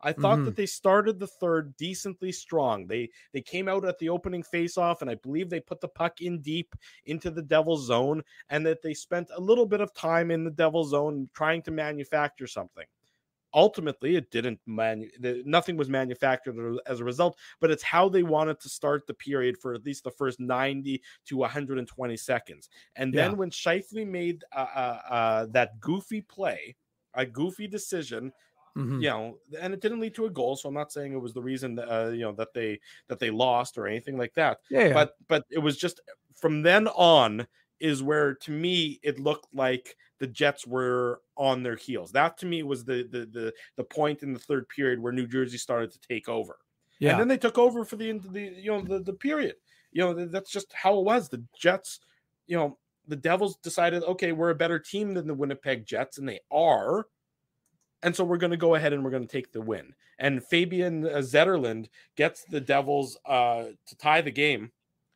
B: I thought
D: Mhm.
B: that they started the third decently strong. They they came out at the opening faceoff, and I believe they put the puck in deep into the Devils zone, and that they spent a little bit of time in the Devils zone trying to manufacture something. Ultimately, it didn't man the, nothing was manufactured as a result, but it's how they wanted to start the period for at least the first 90 to 120 seconds. And then
D: Yeah.
B: when Scheifele made uh, uh, uh, that goofy play, a goofy decision,
D: Mhm.
B: you know, and it didn't lead to a goal. So I'm not saying it was the reason that, uh, you know that they that they lost or anything like that.
D: Yeah. yeah.
B: But but it was just from then on is where to me it looked like the Jets were on their heels. That to me was the the the, the point in the third period where New Jersey started to take over.
D: yeah.
B: And then they took over for the end of the you know the, the period. You know, that's just how it was. The Jets, you know, the Devils decided, okay, we're a better team than the Winnipeg Jets, and they are. And so we're going to go ahead and we're going to take the win. And Fabian Zetterlund gets the Devils uh, to tie the game.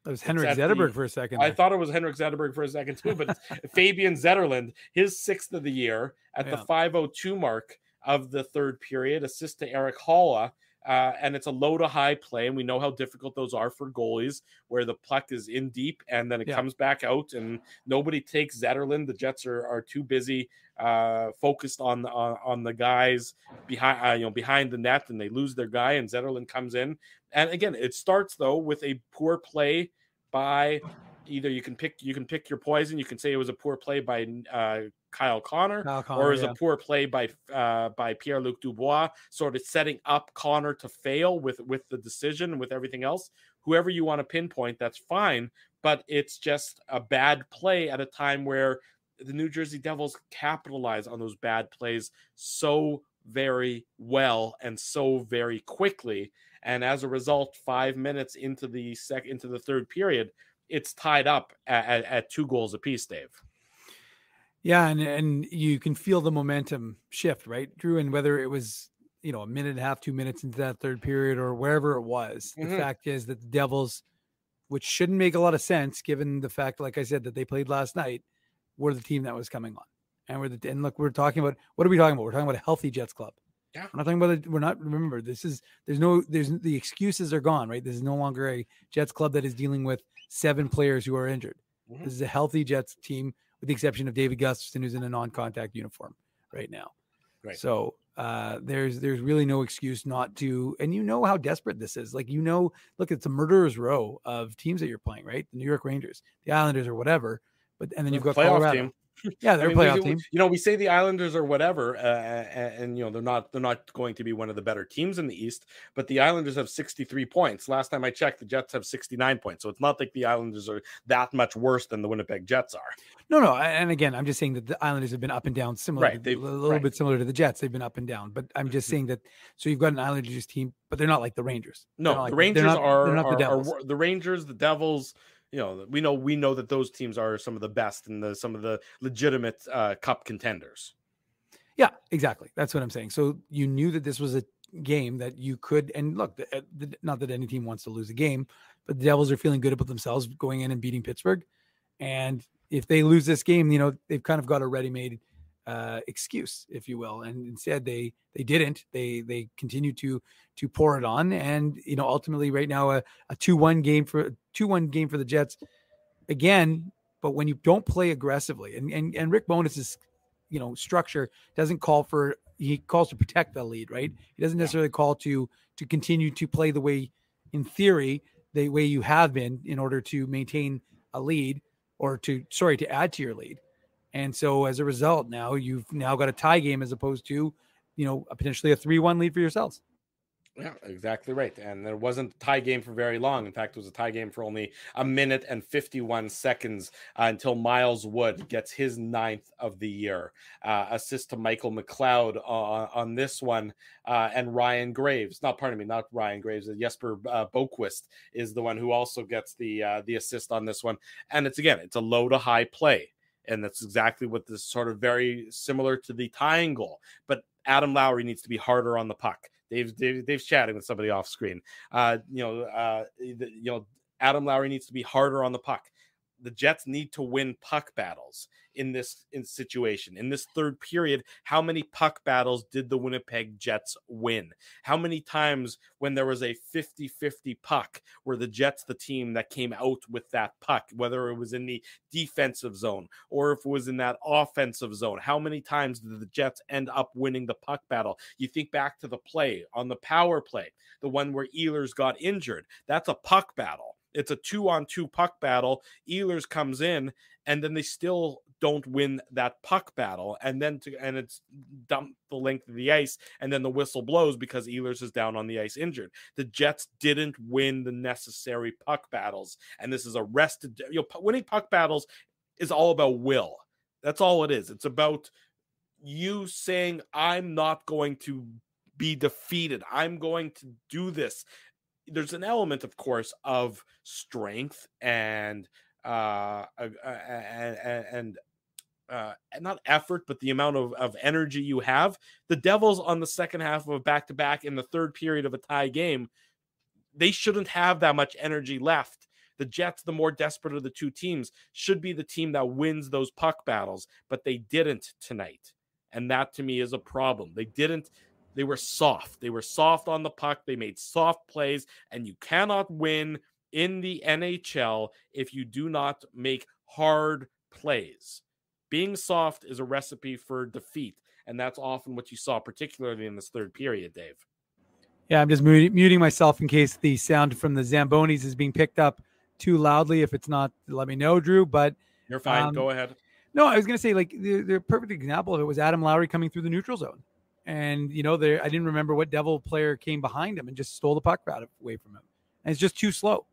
D: That was Henrik
B: at the-
D: Zetterberg for a second.
B: I thought it was Henrik Zetterberg for a second too, but (laughs) Fabian Zetterlund, his sixth of the year at the 502 mark of the third period, assist to Erik Haula. Uh, and it's a low to high play, and we know how difficult those are for goalies, where the puck is in deep and then it
D: Yeah.
B: comes back out, and nobody takes Zetterlund. The Jets are, are too busy uh, focused on, on on the guys behind uh, you know behind the net, and they lose their guy, and Zetterlund comes in. And again, it starts though with a poor play by either you can pick you can pick your poison. You can say it was a poor play by uh, Kyle Connor,
D: Kyle Connor,
B: or is
D: yeah.
B: a poor play by uh, by Pierre Luc Dubois, sort of setting up Connor to fail with with the decision and with everything else. Whoever you want to pinpoint, that's fine, but it's just a bad play at a time where the New Jersey Devils capitalize on those bad plays so very well and so very quickly. And as a result, five minutes into the sec into the third period, it's tied up at, at, two goals apiece, Dave.
D: Yeah, and and you can feel the momentum shift, right, Drew? And whether it was you know a minute and a half, two minutes into that third period, or wherever it was,
B: Mhm.
D: the fact is that the Devils, which shouldn't make a lot of sense given the fact, like I said, that they played last night, were the team that was coming on. And we're the and look, we're talking about what are we talking about? We're talking about a healthy Jets club.
B: Yeah.
D: We're not talking about. A, we're not. Remember, this is there's no there's the excuses are gone, right? This is no longer a Jets club that is dealing with seven players who are injured.
B: Mhm.
D: This is a healthy Jets team, with the exception of David Gustafsson, who's in a non-contact uniform right now.
B: Right.
D: So uh, there's there's really no excuse not to, and you know how desperate this is. Like you know, look, it's a murderer's row of teams that you're playing, right? The New York Rangers, the Islanders, or whatever. But and then you've got
B: playoff
D: Colorado.
B: team.
D: Yeah, they're
B: mean,
D: a playoff
B: we-
D: team.
B: You know, we say the Islanders or whatever, uh, and, and you know they're not they're not going to be one of the better teams in the East. But the Islanders have 63 points. Last time I checked, the Jets have 69 points. So it's not like the Islanders are that much worse than the Winnipeg Jets are.
D: No, no, and again, I'm just saying that the Islanders have been up and down, similar,
B: Right,
D: to, a little
B: right.
D: bit similar to the Jets. They've been up and down, but I'm just saying that. So you've got an Islanders team, but they're not like the Rangers.
B: No,
D: like
B: the Rangers
D: not-
B: are,
D: not the
B: are
D: Devils.
B: the Rangers, the Devils. You know, we know we know that those teams are some of the best and the some of the legitimate uh, cup contenders.
D: Yeah, exactly. That's what I'm saying. So you knew that this was a game that you could, and look, the, uh, the, not that any team wants to lose a game, but the Devils are feeling good about themselves going in and beating Pittsburgh. And if they lose this game, you know, they've kind of got a ready-made uh, excuse, if you will. And instead, they they didn't. They they continued to to pour it on, and you know, ultimately, right now, a, a two-one game for two-one game for the Jets again. But when you don't play aggressively, and and, and Rick Bowness's you know structure doesn't call for he calls to protect the lead, right? He doesn't necessarily call to to continue to play the way, in theory, the way you have been in order to maintain a lead or to sorry to add to your lead. And so as a result, now you've now got a tie game as opposed to, you know, a potentially a three-one lead for yourselves.
B: Yeah, exactly right. And there wasn't a tie game for very long. In fact, it was a tie game for only a minute and 51 seconds uh, until Miles Wood gets his ninth of the year. Uh, assist to Michael McLeod on, on this one. Uh, and Ryan Graves, not pardon me, not Ryan Graves, uh, Jesper uh, Boqvist is the one who also gets the uh, the assist on this one. And it's again, it's a low to high play. And that's exactly what this sort of very similar to the tying goal. But Adam Lowry needs to be harder on the puck. Dave's Dave, Dave's chatting with somebody off screen. Uh, you know, uh, you know, Adam Lowry needs to be harder on the puck the Jets need to win puck battles in this in situation. In this third period, how many puck battles did the Winnipeg Jets win? How many times when there was a 50-50 puck were the Jets the team that came out with that puck, whether it was in the defensive zone or if it was in that offensive zone? How many times did the Jets end up winning the puck battle? You think back to the play on the power play, the one where Ehlers got injured. That's a puck battle it's a two on two puck battle. Ehlers comes in, and then they still don't win that puck battle. And then to and it's dumped the length of the ice, and then the whistle blows because Ehlers is down on the ice injured. The Jets didn't win the necessary puck battles, and this is a rested. You know, winning puck battles is all about will. That's all it is. It's about you saying, "I'm not going to." be defeated. I'm going to do this there's an element, of course, of strength and uh, and, uh, not effort, but the amount of, of energy you have. The Devils on the second half of a back to back in the third period of a tie game, they shouldn't have that much energy left. The Jets, the more desperate of the two teams, should be the team that wins those puck battles, but they didn't tonight. And that to me is a problem. They didn't they were soft. They were soft on the puck. They made soft plays, and you cannot win in the NHL if you do not make hard plays. Being soft is a recipe for defeat, and that's often what you saw, particularly in this third period, Dave.
D: Yeah, I'm just muting myself in case the sound from the Zambonis is being picked up too loudly. If it's not, let me know, Drew. But
B: you're fine. Um, Go ahead.
D: No, I was going to say like the, the perfect example of it was Adam Lowry coming through the neutral zone and you know there I didn't remember what Devil player came behind him and just stole the puck out away from him. And it's just too slow,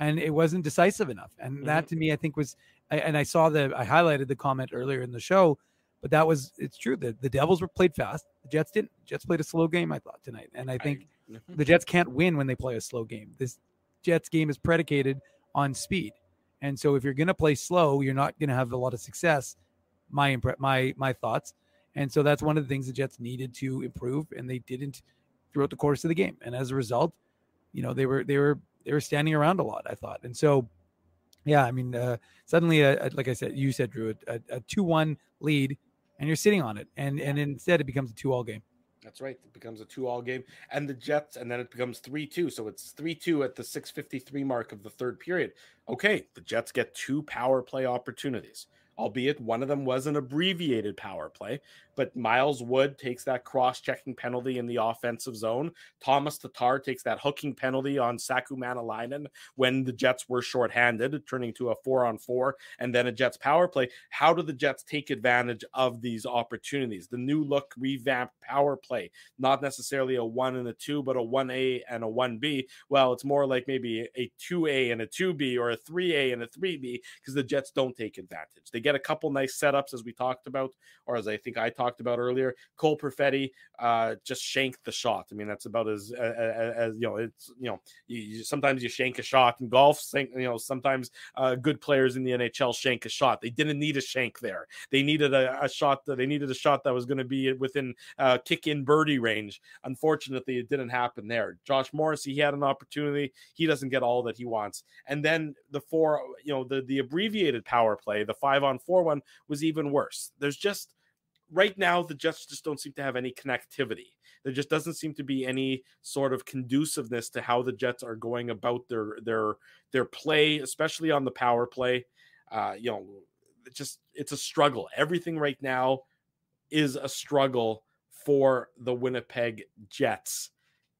D: and it wasn't decisive enough. And mm-hmm. that to me, I think was, and I saw the I highlighted the comment earlier in the show, but that was it's true that the Devils were played fast. The Jets didn't. Jets played a slow game, I thought tonight, and I think I, mm-hmm. the Jets can't win when they play a slow game. This Jets game is predicated on speed, and so if you're going to play slow, you're not going to have a lot of success. My impre- my my thoughts. And so that's one of the things the Jets needed to improve, and they didn't throughout the course of the game. And as a result, you know, they were they were they were standing around a lot. I thought, and so yeah, I mean, uh, suddenly, uh, like I said, you said, Drew, a, a two-one lead, and you're sitting on it, and and instead it becomes a two-all game.
B: That's right. It becomes a two-all game, and the Jets, and then it becomes three-two. So it's three-two at the six fifty-three mark of the third period. Okay, the Jets get two power play opportunities albeit one of them was an abbreviated power play. But Miles Wood takes that cross checking penalty in the offensive zone. Tomas Tatar takes that hooking penalty on Saku Maenalanen when the Jets were shorthanded, turning to a four on four and then a Jets power play. How do the Jets take advantage of these opportunities? The new look revamped power play, not necessarily a one and a two, but a 1A and a 1B. Well, it's more like maybe a 2A and a 2B or a 3A and a 3B because the Jets don't take advantage. They get a couple nice setups, as we talked about, or as I think I talked about earlier. Cole Perfetti uh, just shanked the shot. I mean, that's about as, as, as you know, it's, you know, you, you, sometimes you shank a shot in golf. You know, sometimes uh, good players in the NHL shank a shot. They didn't need a shank there. They needed a, a shot that they needed a shot that was going to be within uh, kick in birdie range. Unfortunately, it didn't happen there. Josh Morrissey, he had an opportunity. He doesn't get all that he wants. And then the four, you know, the, the abbreviated power play, the five on 4 one was even worse. There's just right now the Jets just don't seem to have any connectivity. There just doesn't seem to be any sort of conduciveness to how the Jets are going about their their their play, especially on the power play. Uh, you know, it just it's a struggle. Everything right now is a struggle for the Winnipeg Jets.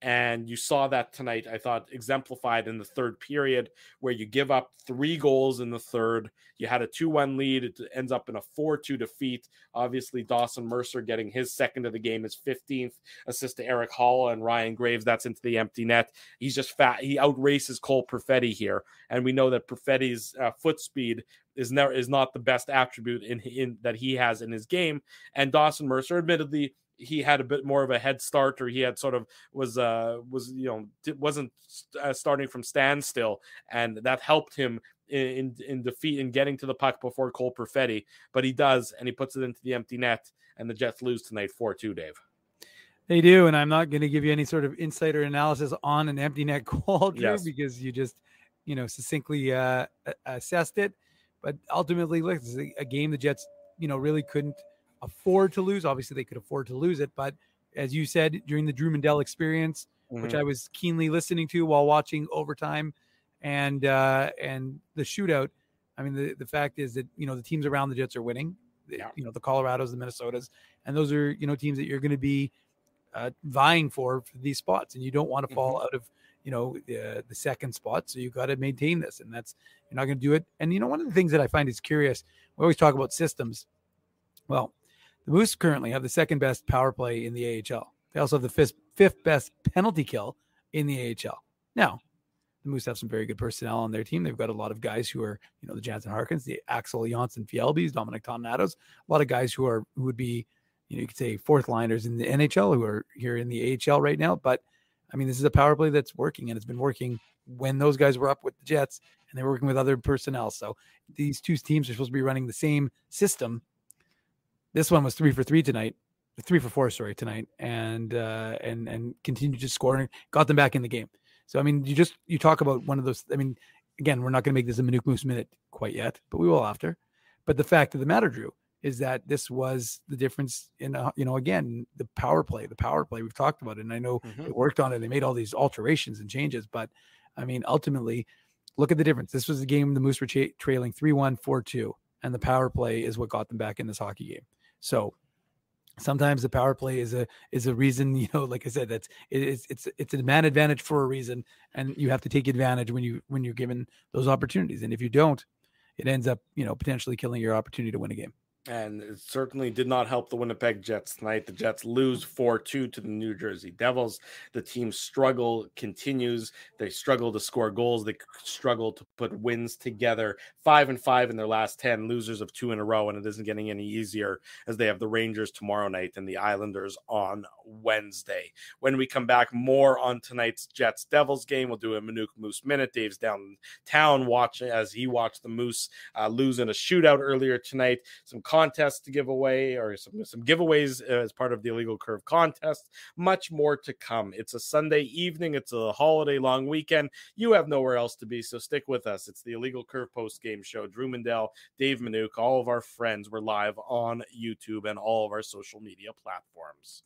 B: And you saw that tonight, I thought, exemplified in the third period, where you give up three goals in the third. You had a 2 1 lead. It ends up in a 4 2 defeat. Obviously, Dawson Mercer getting his second of the game, his 15th assist to Erik Haula and Ryan Graves. That's into the empty net. He's just fat. He outraces Cole Perfetti here. And we know that Perfetti's uh, foot speed is never is not the best attribute in, in that he has in his game. And Dawson Mercer, admittedly, he had a bit more of a head start, or he had sort of was uh was you know wasn't uh, starting from standstill, and that helped him in in defeat in getting to the puck before Cole Perfetti. But he does, and he puts it into the empty net, and the Jets lose tonight four two. Dave.
D: They do, and I'm not going to give you any sort of insider analysis on an empty net (laughs) goal, Drew,
B: Yes.
D: because you just, you know, succinctly uh, assessed it. But ultimately, look, this is a game the Jets, you know, really couldn't afford to lose. Obviously, they could afford to lose it, but as you said during the Drew Mandel experience, which
B: Mhm.
D: I was keenly listening to while watching overtime and uh, and the shootout. I mean, the, the fact is that you know the teams around the Jets are winning.
B: Yeah.
D: You know the Colorados, the Minnesotas, and those are you know teams that you're going to be uh, vying for, for these spots, and you don't want to fall out of you know the the second spot. So you got to maintain this, and that's you're not going to do it. And you know one of the things that I find is curious. We always talk about systems. Well, the Moose currently have the second best power play in the AHL. They also have the fifth, fifth best penalty kill in the AHL. Now, the Moose have some very good personnel on their team. They've got a lot of guys who are, you know, the Jansen Harkins, the Axel Jonsson Fjallbys, Dominic Toninatos, a lot of guys who are who would be, you know, you could say fourth liners in the NHL who are here in the AHL right now. But I mean, this is a power play that's working, and it's been working when those guys were up with the Jets, and they're working with other personnel. So these two teams are supposed to be running the same system. This one was three for three tonight, three for four, sorry, tonight, and uh, and and continued to score and got them back in the game. So I mean, you just you talk about one of those. I mean, again, we're not going to make this a Manuk Moose minute quite yet, but we will after. But the fact of the matter, Drew, is that this was the difference in uh, you know again the power play, the power play. We've talked about it, and I know
B: Mhm.
D: they worked on it. They made all these alterations and changes, but I mean, ultimately, look at the difference. This was the game the Moose were cha- trailing 3-1, 4-2, and the power play is what got them back in this hockey game. So sometimes the power play is a is a reason (laughs) you know like i said that's it- it's it's it's a man advantage for a reason and you have to take advantage when you when you're given those opportunities and if you don't it ends up you know potentially killing your opportunity to win a game
B: and it certainly did not help the Winnipeg Jets tonight. The Jets lose 4 2 to the New Jersey Devils. The team's struggle continues. They struggle to score goals, they struggle to put wins together. Five and five in their last 10, losers of two in a row, and it isn't getting any easier as they have the Rangers tomorrow night and the Islanders on Wednesday. When we come back, more on tonight's Jets Devils game. We'll do a Manuk Moose minute. Dave's downtown watching as he watched the Moose uh, lose in a shootout earlier tonight. Some contests to give away or some, some giveaways uh, as part of the illegal curve contest. Much more to come. It's a Sunday evening, it's a holiday long weekend. You have nowhere else to be, so stick with us. It's the illegal curve post game show. Drew Mandel, Dave Manuk, all of our friends were live on YouTube and all of our social media platforms.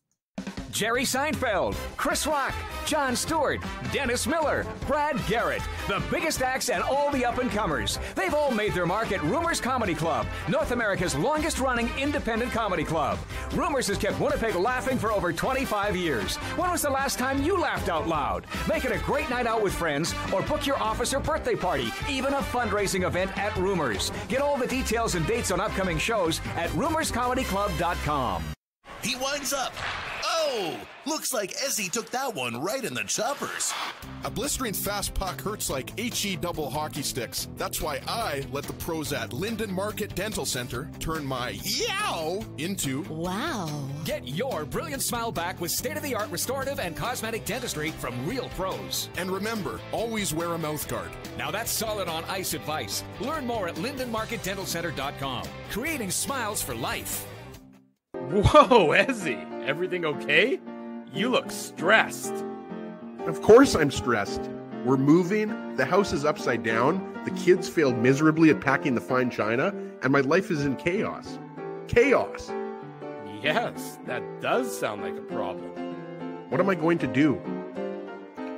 E: Jerry Seinfeld, Chris Rock, Jon Stewart, Dennis Miller, Brad Garrett, the biggest acts and all the up and comers. They've all made their mark at Rumors Comedy Club, North America's longest running independent comedy club. Rumors has kept Winnipeg laughing for over 25 years. When was the last time you laughed out loud? Make it a great night out with friends or book your office or birthday party, even a fundraising event at Rumors. Get all the details and dates on upcoming shows at rumorscomedyclub.com.
F: He winds up. Looks like Ezzy took that one right in the choppers.
G: A blistering fast puck hurts like HE double hockey sticks. That's why I let the pros at Linden Market Dental Center turn my yow into
H: Wow.
E: Get your brilliant smile back with state of the art restorative and cosmetic dentistry from real pros.
G: and remember, always wear a mouth guard.
E: Now that's solid on ice advice. Learn more at lindenmarketdentalcenter.com. Creating smiles for life.
B: Whoa, (laughs) Ezzy, everything okay? You look stressed.
I: Of course I'm stressed. We're moving, the house is upside down, the kids failed miserably at packing the fine china, and my life is in chaos. Chaos!
B: Yes, that does sound like a problem.
I: What am I going to do?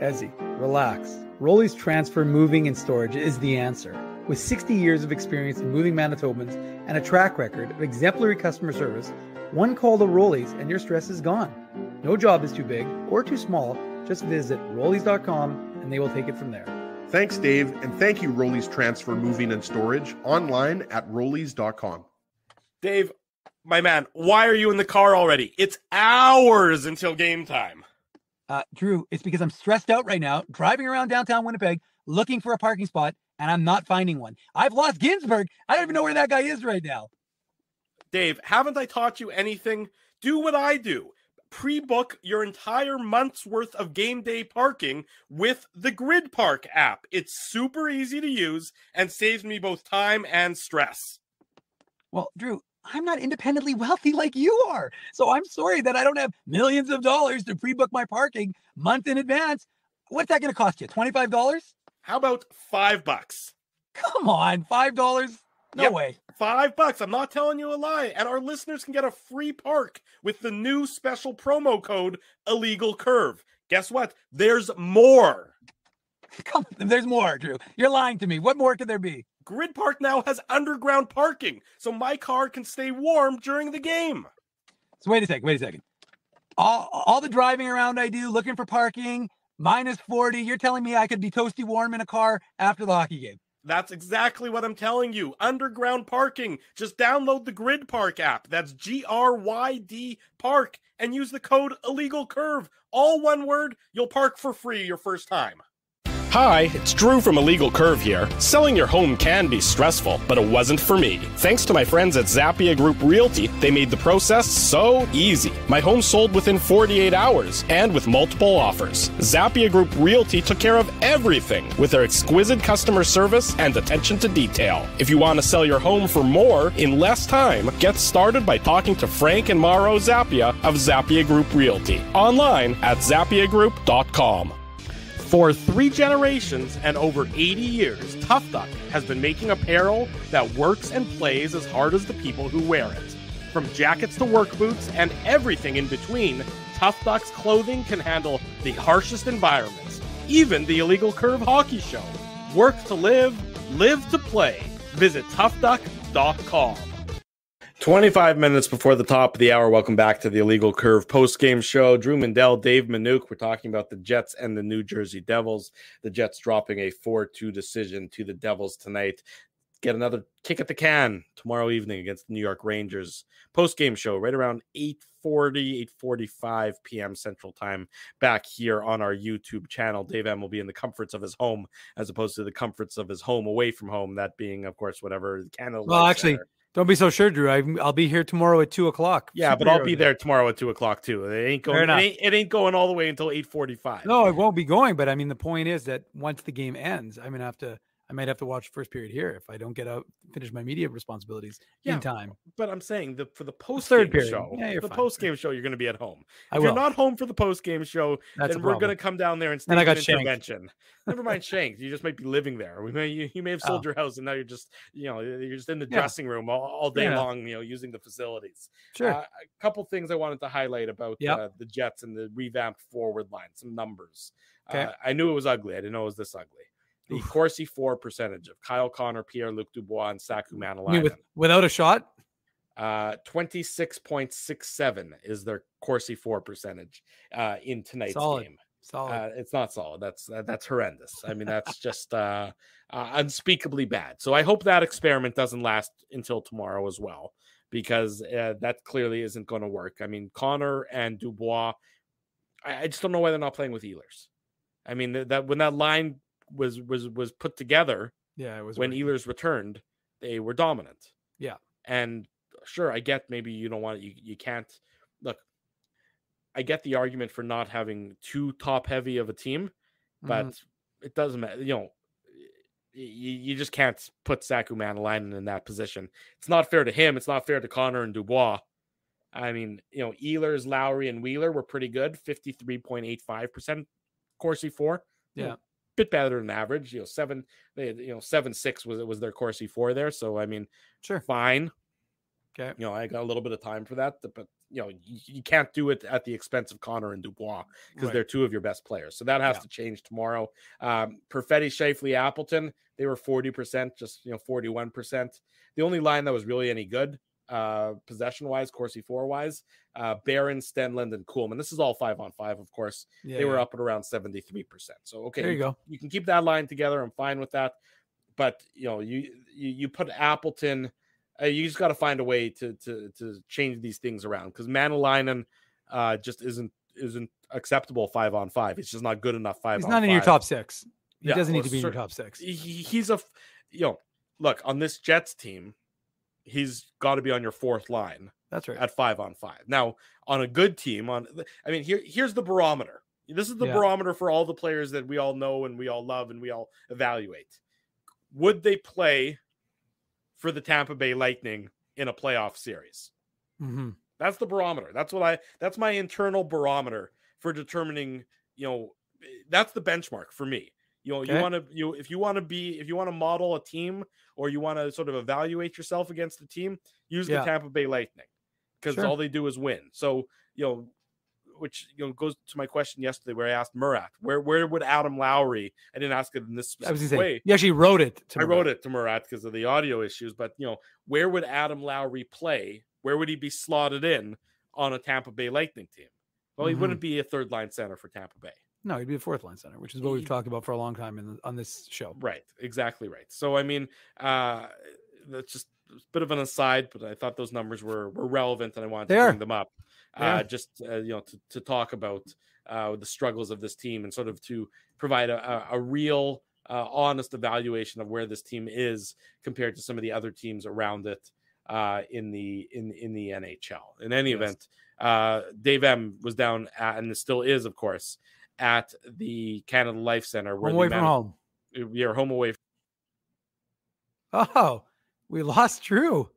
D: Ezzy, relax. Rolly's Transfer Moving and Storage is the answer. With 60 years of experience in moving Manitobans and a track record of exemplary customer service, one call to Rolly's and your stress is gone. No job is too big or too small, Just visit rollies.com and they will take it from there.
I: Thanks, Dave, and thank you, Rollies Transfer Moving and Storage, online at rollies.com.
B: Dave, my man, why are you in the car already? It's hours until game time.
D: Uh, Drew, it's because I'm stressed out right now, driving around downtown Winnipeg looking for a parking spot, and I'm not finding one. I've lost Ginsburg. I don't even know where that guy is right now.
B: Dave, haven't I taught you anything? Do what I do. Pre book your entire month's worth of game day parking with the Gryd Park app. It's super easy to use and saves me both time and stress.
D: Well, Drew, I'm not independently wealthy like you are. So I'm sorry that I don't have millions of dollars to pre book my parking month in advance. What's that going to cost you? $25?
B: How about five bucks?
D: Come on, $5? No
B: Yep.
D: way.
B: Five bucks. I'm not telling you a lie. And our listeners can get a free park with the new special promo code Illegal Curve. Guess what? There's more. (laughs)
D: Come there's more, Drew. You're lying to me. What more could there be?
B: Gryd Park now has underground parking, so my car can stay warm during the game.
D: So wait a second, wait a second. All all the driving around I do looking for parking, minus 40. You're telling me I could be toasty warm in a car after the hockey game.
B: That's exactly what I'm telling you. Underground parking. Just download the Gryd Park app. That's G R Y D Park and use the code Illegal Curve. All one word. You'll park for free your first time.
H: Hi, it's Drew from Illegal Curve here. Selling your home can be stressful, but it wasn't for me. Thanks to my friends at Zappia Group Realty, they made the process so easy. My home sold within 48 hours and with multiple offers. Zappia Group Realty took care of everything with their exquisite customer service and attention to detail. If you want to sell your home for more in less time, get started by talking to Frank and Mauro Zappia of Zappia Group Realty. Online at zappiagroup.com.
B: For three generations and over 80 years, Tough Duck has been making apparel that works and plays as hard as the people who wear it. From jackets to work boots and everything in between, Tough Duck's clothing can handle the harshest environments, even the illegal curve hockey show. Work to live, live to play. Visit toughduck.com. 25 minutes before the top of the hour. Welcome back to the Illegal Curve post game show. Drew Mandel, Dave Manuk. We're talking about the Jets and the New Jersey Devils. The Jets dropping a 4 2 decision to the Devils tonight. Get another kick at the can tomorrow evening against the New York Rangers. Post game show right around 8:40, 8:45 p.m. Central Time. Back here on our YouTube channel, Dave M will be in the comforts of his home as opposed to the comforts of his home away from home. That being, of course, whatever Canada.
D: Well, actually,
B: Center.
D: Don't be so sure, Drew. I, I'll be here tomorrow at two o'clock.
B: Yeah, but I'll be
D: day.
B: there tomorrow at two o'clock too. It ain't going. It ain't, it ain't going all the way until eight forty-five.
D: No, it won't be going. But I mean, the point is that once the game ends, I'm gonna have to. I might have to watch first period here if I don't get out finish my media responsibilities
B: Yeah,
D: in time.
B: But I'm saying the for the post
D: third period.
B: show,
D: Yeah, you're
B: the post game show, you're going to be at home.
D: I
B: If you're not home for the post game show,
D: That's
B: then we're going to come down there and
D: Then I
B: stage
D: got
B: an intervention. Never mind shanked. You just might be living there. We may you, you may have sold
D: Oh.
B: your house and now you're just you know you're just in the
D: Yeah.
B: dressing room all, all day
D: enough.
B: long. You know, using the facilities.
D: Sure.
B: Uh, a couple things I wanted to highlight about
D: Yep.
B: uh, the Jets and the revamped forward line. Some numbers.
D: Okay.
B: Uh, I knew it was ugly. I didn't know it was this ugly. The Corsi for percentage of Kyle Connor, Pierre Luc Dubois, and Saku Maenalanen.
D: with, without a shot,
B: Uh, 26.67 is their Corsi for percentage uh, in tonight's
D: Solid.
B: game.
D: solid.
B: Uh, it's not solid. That's that, that's horrendous. I mean, that's just uh, uh, unspeakably bad. So I hope that experiment doesn't last until tomorrow as well, because uh, that clearly isn't going to work. I mean, Connor and Dubois, I, I just don't know why they're not playing with Ehlers. I mean, th- that when that line was was was put together,
D: yeah, it was
B: when
D: working.
B: Ehlers returned, they were dominant.
D: Yeah.
B: And sure, I get maybe you don't want you you can't look. I get the argument for not having too top heavy of a team, but
D: Mhm.
B: it doesn't matter. You know, you, you just can't put Saku Maenalanen in that position. It's not fair to him. It's not fair to Connor and Dubois. I mean, you know, Ehlers, Lowry, and Wheeler were pretty good. Fifty-three point eight five percent Corsi for. You know,
D: Yeah.
B: Bit better than average. You know, seven. They you know seven six was it was their Corsi for there. So I mean,
D: sure.
B: fine.
D: Okay.
B: You know, I got a little bit of time for that, but you know, you, you can't do it at the expense of Connor and Dubois because
D: Right.
B: they're two of your best players. So that has
D: Yeah.
B: to change tomorrow. Um, Perfetti, Scheifele, Appleton, they were 40%, just you know, 41%. The only line that was really any good uh, possession wise, Corsi for wise. Uh, Barron, Stenlund, and Kuhlman. This is all five on five, of course.
D: Yeah,
B: they were
D: yeah.
B: up at around 73%. So, okay.
D: There you go.
B: You can keep that line together. I'm fine with that. But, you know, you you, you put Appleton, uh, you just got to find a way to to to change these things around because Maenalanen uh, just isn't isn't acceptable five on five. It's just not good enough five.
D: He's not in your top six. He
B: Yeah,
D: doesn't need to be in your top six.
B: He, he's a, you know, look on this Jets team, he's got to be on your fourth line
D: That's right.
B: at five on five. Now, on a good team, on I mean, here here's the barometer. This is the
D: Yeah.
B: barometer for all the players that we all know and we all love and we all evaluate. Would they play for the Tampa Bay Lightning in a playoff series?
D: hmm
B: That's the barometer. That's what I that's my internal barometer for determining, you know, that's the benchmark for me. You know, you want to you if you want to be if you want to model a team or you want to sort of evaluate yourself against the team, use
D: Yeah.
B: the Tampa Bay Lightning because
D: Sure.
B: all they do is win. So, you know, which you know goes to my question yesterday where I asked Murat, where where would Adam Lowry? I didn't ask it in this specific
D: say
B: way.
D: you actually wrote it. To
B: I wrote it to Murat because of the audio issues, but you know, where would Adam Lowry play? Where would he be slotted in on a Tampa Bay Lightning team? Well, he
D: Mhm.
B: wouldn't be a third line center for Tampa Bay.
D: No, he'd be a fourth line center, which is what we've talked about for a long time in the, on this show.
B: Right, exactly right. So I mean, uh that's just a bit of an aside, but I thought those numbers were were relevant and I wanted
D: They
B: to
D: are.
B: bring them up. Uh just uh, you know to, to talk about uh the struggles of this team and sort of to provide a, a, a real uh, honest evaluation of where this team is compared to some of the other teams around it uh in the in in the NHL. In any
D: Yes.
B: event, uh Dave M was down at, and still is of course at the Canada Life Center where
D: Home away from home.
B: we are home away
D: Oh, we lost Drew.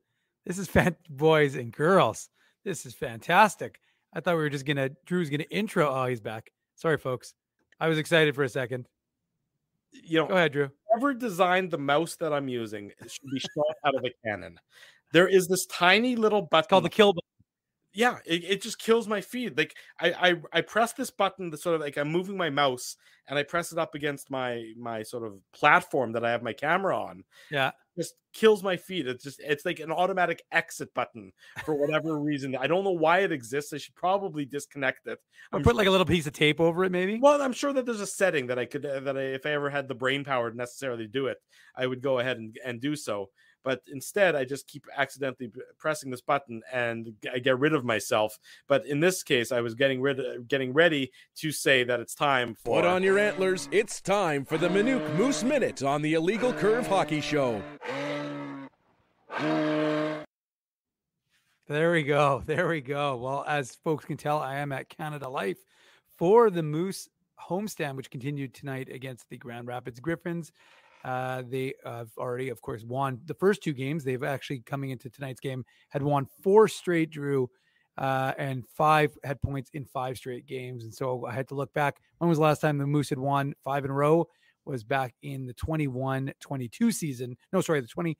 D: This is fan boys and girls. This is fantastic. I thought we were just gonna Drew's gonna intro. Oh, he's back. Sorry, folks. I was excited for a second.
B: you know
D: Go ahead, Drew.
B: whoever designed the mouse that I'm using it should be shot out of a cannon. There is this tiny little button
D: It's called the kill button.
B: Yeah, it, it just kills my feed. Like I, I I press this button to sort of like I'm moving my mouse and I press it up against my my sort of platform that I have my camera on.
D: Yeah.
B: Just kills my feed. It's just it's like an automatic exit button for whatever reason. I don't know why it exists. I should probably disconnect it.
D: Or
B: I'm
D: put like a little piece of tape over it, maybe.
B: well, I'm sure that there's a setting that I could uh, that I, if I ever had the brain power to necessarily do it, I would go ahead and, and do so. But instead, I just keep accidentally pressing this button and g- I get rid of myself. But in this case, I was getting rid of, getting ready to say that it's time for
J: Put on your antlers. It's time for the Minute Moose Minute on the Illegal Curve Hockey Show.
D: There we go. There we go. Well, as folks can tell, I am at Canada Life for the Moose homestand, which continued tonight against the Grand Rapids Griffins. Uh, they have already, of course, won the first two games. They've actually coming into tonight's game had won four straight, Drew, uh, and five had points in five straight games. And so I had to look back. When was the last time the Moose had won five in a row? Was back in the 21 22 season. No, sorry, the 20,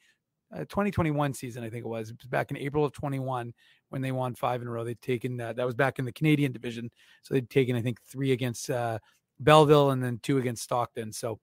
D: uh, 2021 season, I think it was. It was back in April of 21 when they won five in a row. They'd taken uh, that was back in the Canadian division. So they'd taken, I think, three against uh, Belleville and then two against Stockton. So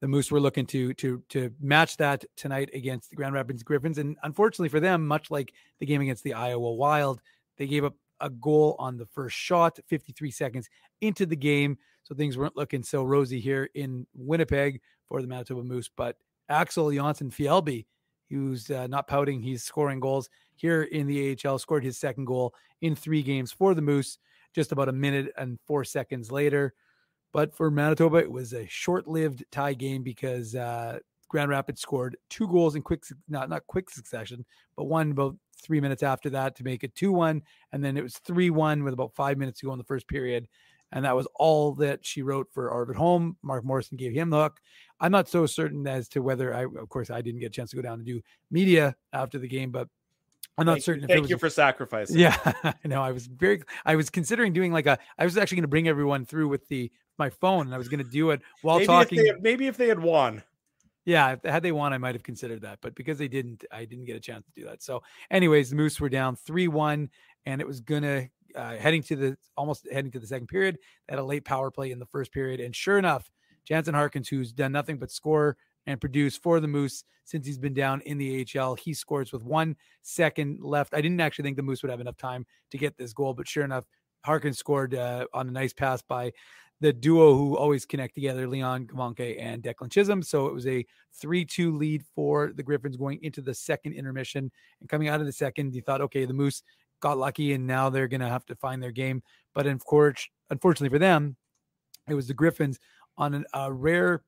D: the Moose were looking to to to match that tonight against the Grand Rapids Griffins. And unfortunately for them, much like the game against the Iowa Wild, they gave up a goal on the first shot, 53 seconds into the game. So things weren't looking so rosy here in Winnipeg for the Manitoba Moose. But Axel Jonsson Fjallby, who's uh, not pouting, he's scoring goals here in the AHL, scored his second goal in three games for the Moose just about a minute and four seconds later. But for Manitoba, it was a short-lived tie game because uh, Grand Rapids scored two goals in quick not not quick succession, but one about three minutes after that to make it two-one, and then it was three-one with about five minutes to go in the first period, and that was all that she wrote for Arvid Holm. Mark Morrison gave him the hook. I'm not so certain as to whether I, of course, I didn't get a chance to go down and do media after the game, but I'm not
B: Thank,
D: certain. if
B: thank
D: it was
B: you for sacrificing.
D: yeah, (laughs) I know. I was very. I was considering doing like a. I was actually going to bring everyone through with the my phone, and I was going to do it while
B: maybe
D: talking.
B: If they, maybe if they had won.
D: Yeah, if- had they won, I might have considered that, but because they didn't, I didn't get a chance to do that. So, anyways, the Moose were down three one, and it was gonna uh, heading to the almost heading to the second period. They had a late power play in the first period, and sure enough, Jansen Harkins, who's done nothing but score and produce for the Moose since he's been down in the AHL. He scores with one second left. I didn't actually think the Moose would have enough time to get this goal, but sure enough, Harkins scored uh, on a nice pass by the duo who always connect together, Leon Gawanke and Declan Chisholm. So it was a 3 2 lead for the Griffins going into the second intermission. And coming out of the second, you thought, okay, the Moose got lucky and now they're going to have to find their game. But of course, unfortunately for them, it was the Griffins on an, a rare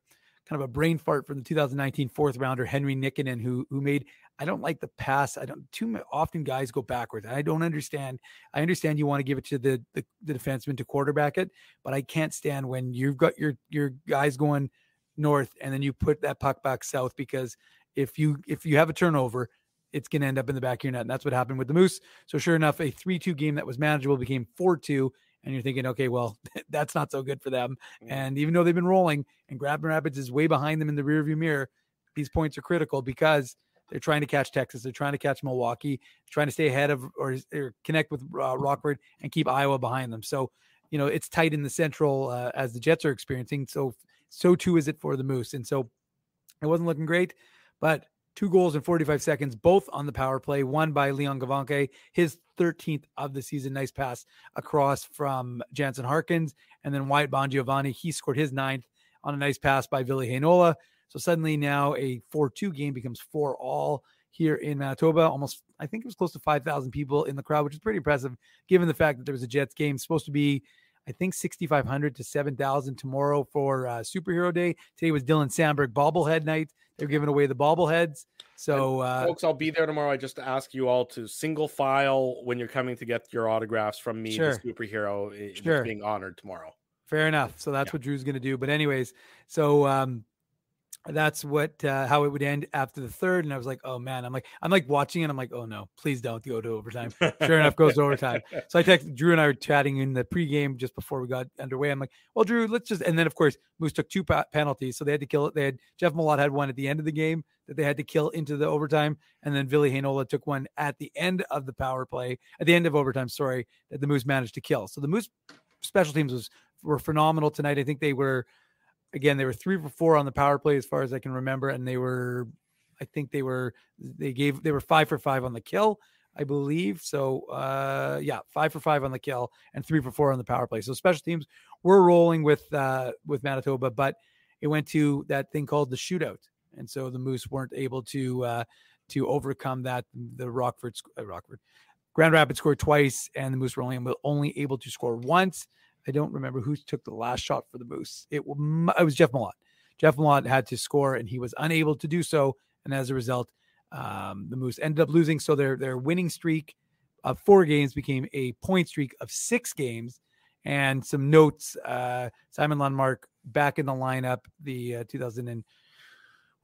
D: kind of a brain fart from the 2019 fourth rounder Henri Nikkanen, who who made I don't like the pass. I don't too often guys go backwards. I don't understand. I understand you want to give it to the, the the defenseman to quarterback it, but I can't stand when you've got your your guys going north and then you put that puck back south because if you if you have a turnover, it's going to end up in the back of your net. And that's what happened with the Moose. So sure enough, a 3-2 game that was manageable became 4-2 and you're thinking, okay, well, (laughs) that's not so good for them. Mm. And even though they've been rolling and Grand Rapids is way behind them in the rearview mirror, these points are critical because they're trying to catch Texas, they're trying to catch Milwaukee, trying to stay ahead of or, or connect with uh, Rockford and keep Iowa behind them. So, you know, it's tight in the Central uh, as the Jets are experiencing. So, so too is it for the Moose. And so, it wasn't looking great, but two goals in 45 seconds, both on the power play, one by Leon Gawanke, his 13th of the season. Nice pass across from Jansen Harkins. And then Wyatt Bongiovanni, he scored his ninth on a nice pass by Ville Heinola. So suddenly now a 4 2 game becomes 4 all here in Manitoba. Almost, I think it was close to 5,000 people in the crowd, which is pretty impressive given the fact that there was a Jets game supposed to be I think 6,500 to 7,000 tomorrow for uh, Superhero Day. Today was Dylan Samberg bobblehead night. They're giving away the bobbleheads. So, uh,
B: folks, I'll be there tomorrow. I just ask you all to single file when you're coming to get your autographs from me,
D: Sure.
B: the superhero,
D: Sure.
B: being honored tomorrow.
D: Fair enough. So that's what Drew's going to do. But anyways, so um, that's what uh, how it would end after the third. And I was like, oh man, I'm like I'm like watching it. I'm like, oh no, please don't go to overtime. sure enough, goes to overtime. So I texted Drew and I were chatting in the pregame just before we got underway. I'm like, well, Drew, let's just and then of course Moose took two pa- penalties, so they had to kill it. They had Jeff Malott had one at the end of the game that they had to kill into the overtime, and then Ville Heinola took one at the end of the power play at the end of overtime. Sorry, that the Moose managed to kill. So the Moose special teams was were phenomenal tonight. I think they were again they were three for four on the power play as far as I can remember, and they were I think they were they gave they were five for five on the kill. I believe so. Uh, yeah, five for five on the kill and three for four on the power play. So special teams were rolling with uh, with Manitoba, but it went to that thing called the shootout, and so the Moose weren't able to uh, to overcome that. The Rockford uh, Rockford Grand Rapids scored twice, and the Moose were only only able to score once. I don't remember who took the last shot for the Moose. It, it was Jeff Malott. Jeff Malott had to score, and he was unable to do so. And as a result, um, the Moose ended up losing. So their their winning streak of four games became a point streak of six games. And some notes: uh, Simon Lundmark back in the lineup, the uh, 2000 and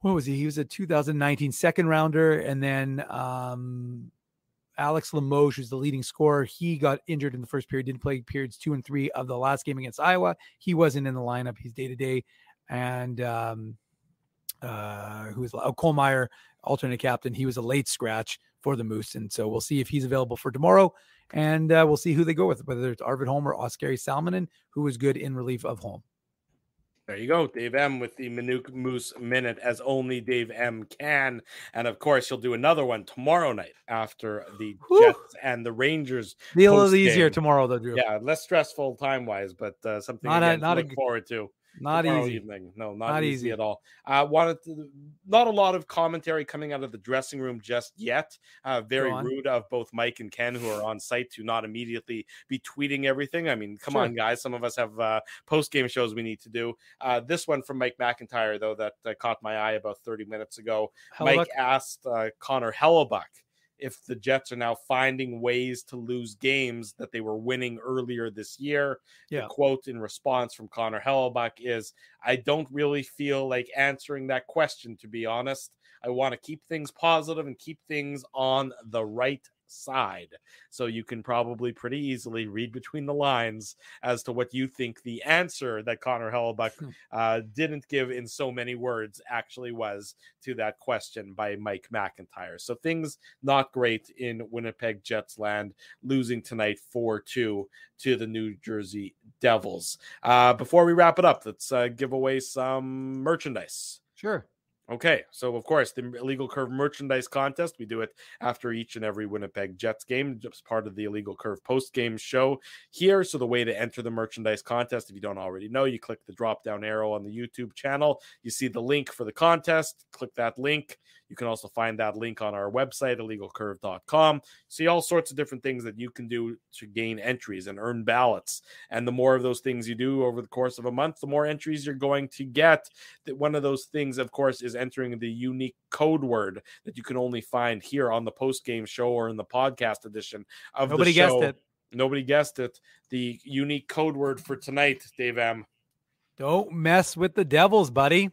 D: what was he? He was a 2019 second rounder, and then um, Alex Limoges, who's the leading scorer, he got injured in the first period, didn't play periods two and three of the last game against Iowa. He wasn't in the lineup. He's day to day. And um, uh, who was oh, Colmeyer, alternate captain, he was a late scratch for the Moose. And so we'll see if he's available for tomorrow. And uh, we'll see who they go with, whether it's Arvid Holm or Oskari Salminen, who was good in relief of Holm.
B: There you go, Dave M with the Manuk Moose Minute, as only Dave M can. And of course, he'll do another one tomorrow night after the Jets and the Rangers.
D: Be a little easier tomorrow, though, Drew.
B: Yeah, less stressful time wise, but uh, something
D: Not a- not
B: to look
D: g-
B: forward to.
D: Not easy.
B: Evening. No, not,
D: Not
B: easy,
D: easy.
B: at all. Uh, wanted to, not a lot of commentary coming out of the dressing room just yet. Uh, very rude of both Mike and Ken, who are on site, to not immediately be tweeting everything. I mean, come
D: Sure.
B: on, guys. Some of us have uh, post game shows we need to do. Uh, this one from Mike McIntyre, though, that uh, caught my eye about 30 minutes ago.
D: Hellebuyck?
B: Mike asked uh, Connor Hellebuyck if the Jets are now finding ways to lose games that they were winning earlier this year.
D: Yeah.
B: The quote in response from Connor Hellebuyck is I don't really feel like answering that question, to be honest. I want to keep things positive and keep things on the right side. So you can probably pretty easily read between the lines as to what you think the answer that Connor Hellebuyck uh, didn't give in so many words actually was to that question by Mike McIntyre. So things not great in Winnipeg Jets land, losing tonight 4 2 to the New Jersey Devils. Uh, before we wrap it up, let's uh, give away some merchandise.
D: Sure.
B: Okay, so of course, the Illegal Curve merchandise contest, we do it after each and every Winnipeg Jets game, just part of the Illegal Curve post game show here. So, the way to enter the merchandise contest, if you don't already know, you click the drop down arrow on the YouTube channel. You see the link for the contest, click that link. You can also find that link on our website, illegalcurve.com. See all sorts of different things that you can do to gain entries and earn ballots. And the more of those things you do over the course of a month, the more entries you're going to get. That one of those things, of course, is entering the unique code word that you can only find here on the post game show or in the podcast edition of
D: Nobody
B: the show.
D: guessed it.
B: Nobody guessed it. The unique code word for tonight, Dave M.
D: Don't mess with the Devils, buddy.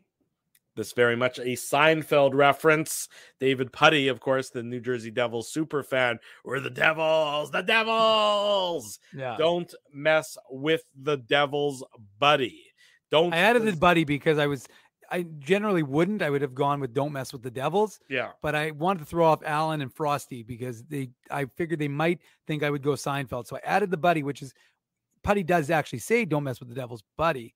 B: This very much a Seinfeld reference. David Puddy, of course, the New Jersey Devils super fan. We're the Devils, the Devils.
D: Yeah.
B: Don't mess with the Devils, buddy. Don't.
D: I added the buddy because I was I generally wouldn't. I would have gone with don't mess with the Devils.
B: Yeah.
D: But I wanted to throw off Allen and Frosty because they I figured they might think I would go Seinfeld. So I added the buddy, which is Putty does actually say don't mess with the Devils, buddy.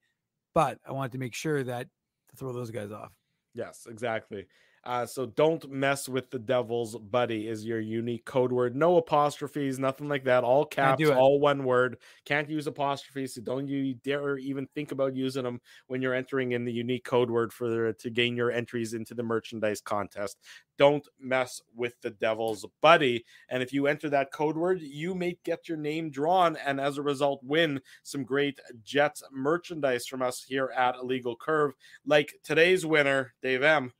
D: But I wanted to make sure that to throw those guys off.
B: Yes, exactly. Uh, so don't mess with the Devils, buddy, is your unique code word. No apostrophes, nothing like that. All caps, all one word. Can't use apostrophes. So don't you dare even think about using them when you're entering in the unique code word for to gain your entries into the merchandise contest. Don't mess with the Devils, buddy. And if you enter that code word, you may get your name drawn and as a result win some great Jets merchandise from us here at Illegal Curve, like today's winner, Dave M.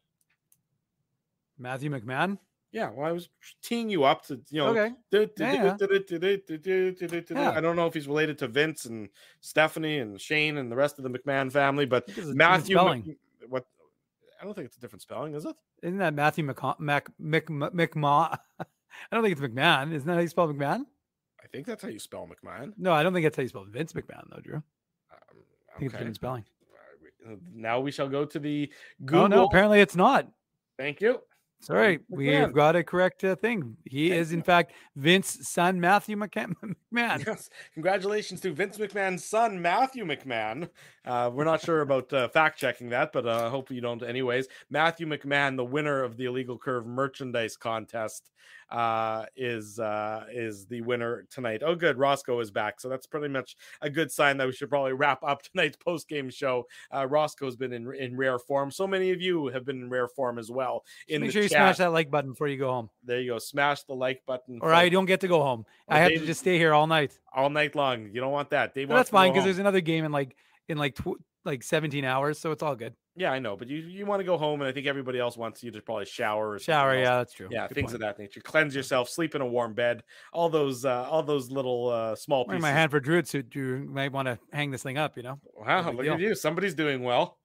D: Matthew McMahon.
B: Yeah, well, I was teeing you up to you know.
D: Okay.
B: I don't know if he's related to Vince and Stephanie and Shane and the rest of the McMahon family, but Matthew. What? I don't think it's a different spelling, is it?
D: Isn't that Matthew Mac Mc McMahon? I don't think it's McMahon. Isn't that how you spell McMahon?
B: I think that's how you spell McMahon.
D: No, I don't think that's how you spell Vince McMahon, though, Drew. Um, okay. I think it's different spelling.
B: Now we shall go to the Google.
D: Oh no, apparently it's not.
B: Thank you.
D: All right. We've got a correct uh, thing. He
B: Thank
D: is, in fact, Vince's son, Matthew McCann- (laughs) McMahon.
B: Yes. Congratulations to Vince McMahon's son, Matthew McMahon. Uh, we're not sure about uh, fact checking that, but uh, hopefully you don't, anyways. Matthew McMahon, the winner of the Illegal Curve merchandise contest, uh, is uh, is the winner tonight. Oh, good. Roscoe is back. So that's pretty much a good sign that we should probably wrap up (laughs) tonight's post game show. Uh, Roscoe's been in, in rare form. So many of you have been in rare form as well. In
D: Make
B: the
D: sure you
B: chat.
D: smash that like button before you go home,
B: There you go. Smash the like button.
D: or I don't get to go home.
B: Oh,
D: I have
B: Dave-
D: to just stay here all night.
B: all night long. You don't want that. Dave
D: that's fine because there's another game in like in like tw- like 17 hours, so it's all good.
B: Yeah, I know, but you you want to go home, and I think everybody else wants you to probably shower or
D: Shower,
B: else.
D: yeah, that's true.
B: Yeah,
D: Good
B: things
D: point.
B: of that nature. Cleanse yourself, sleep in a warm bed. All those uh, all those little uh, small
D: Wearing
B: pieces.
D: my hand for Druid suit, you might want to hang this thing up. You know,
B: Wow, look
D: deal.
B: at you. Somebody's doing well.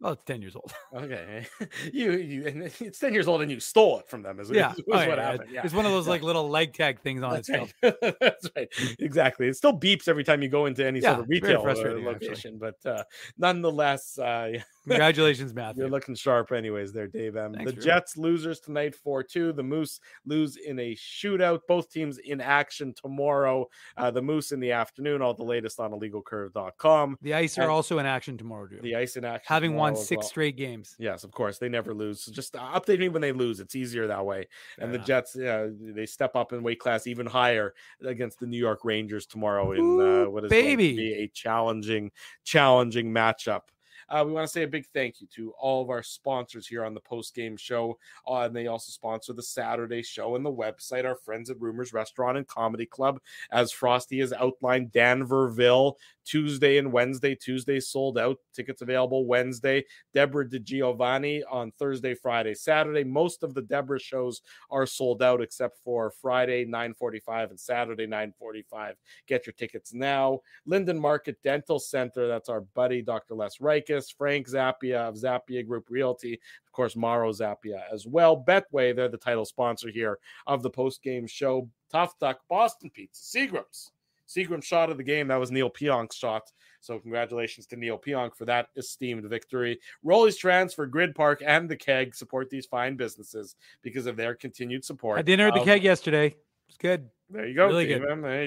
D: Well, it's 10 years old. (laughs)
B: Okay, (laughs) you you and it's ten years old, and you stole it from them. Is,
D: yeah, (laughs)
B: is
D: Oh,
B: what
D: yeah,
B: happened. Yeah.
D: It's one of those like little leg tag things on
B: That's
D: it.
B: right. That's right. Exactly. It still beeps every time you go into any
D: Yeah,
B: sort of retail uh, location, but uh, nonetheless, uh, yeah.
D: Congratulations, Matthew.
B: You're looking sharp, anyways, there, Dave M.
D: Thanks,
B: the. Jets losers tonight 4 2. The Moose lose in a shootout. Both teams in action tomorrow. Uh, the Moose in the afternoon. All the latest on illegalcurve.com.
D: The Ice are
B: And
D: also in action tomorrow, Drew.
B: The Ice in action.
D: Having won six
B: well.
D: straight games.
B: Yes, of course. They never lose. So just update me when they lose. It's easier that way. and the. Jets, yeah, they step up in weight class even higher against the New York Rangers tomorrow in uh, what is going to
D: baby.
B: be a challenging, challenging matchup. Uh, we want to say a big thank you to all of our sponsors here on the post game show. Uh, and they also sponsor the Saturday show and the website, our friends at Rumors Restaurant and Comedy Club. As Frosty has outlined, Danverville, Tuesday and Wednesday. Tuesday sold out. Tickets available Wednesday. Deborah DiGiovanni on Thursday, Friday, Saturday. Most of the Deborah shows are sold out except for Friday 9:45 and Saturday 9:45. Get your tickets now. Linden Market Dental Center. That's our buddy Dr. Les Rikus, Frank Zappia of Zappia Group Realty, of course Maro Zappia as well. Betway, they're the title sponsor here of the post game show. Tough Duck, Boston Pizza, Seagram's. Seagram's shot of the game. That was Neal Pionk's shot. So congratulations to Neil Pionk for that esteemed victory. Rollies Transfer, Gryd Park, and the Keg support these fine businesses because of their continued support.
D: I dinner at the
B: um,
D: keg yesterday. It's good.
B: There you go.
D: Really good.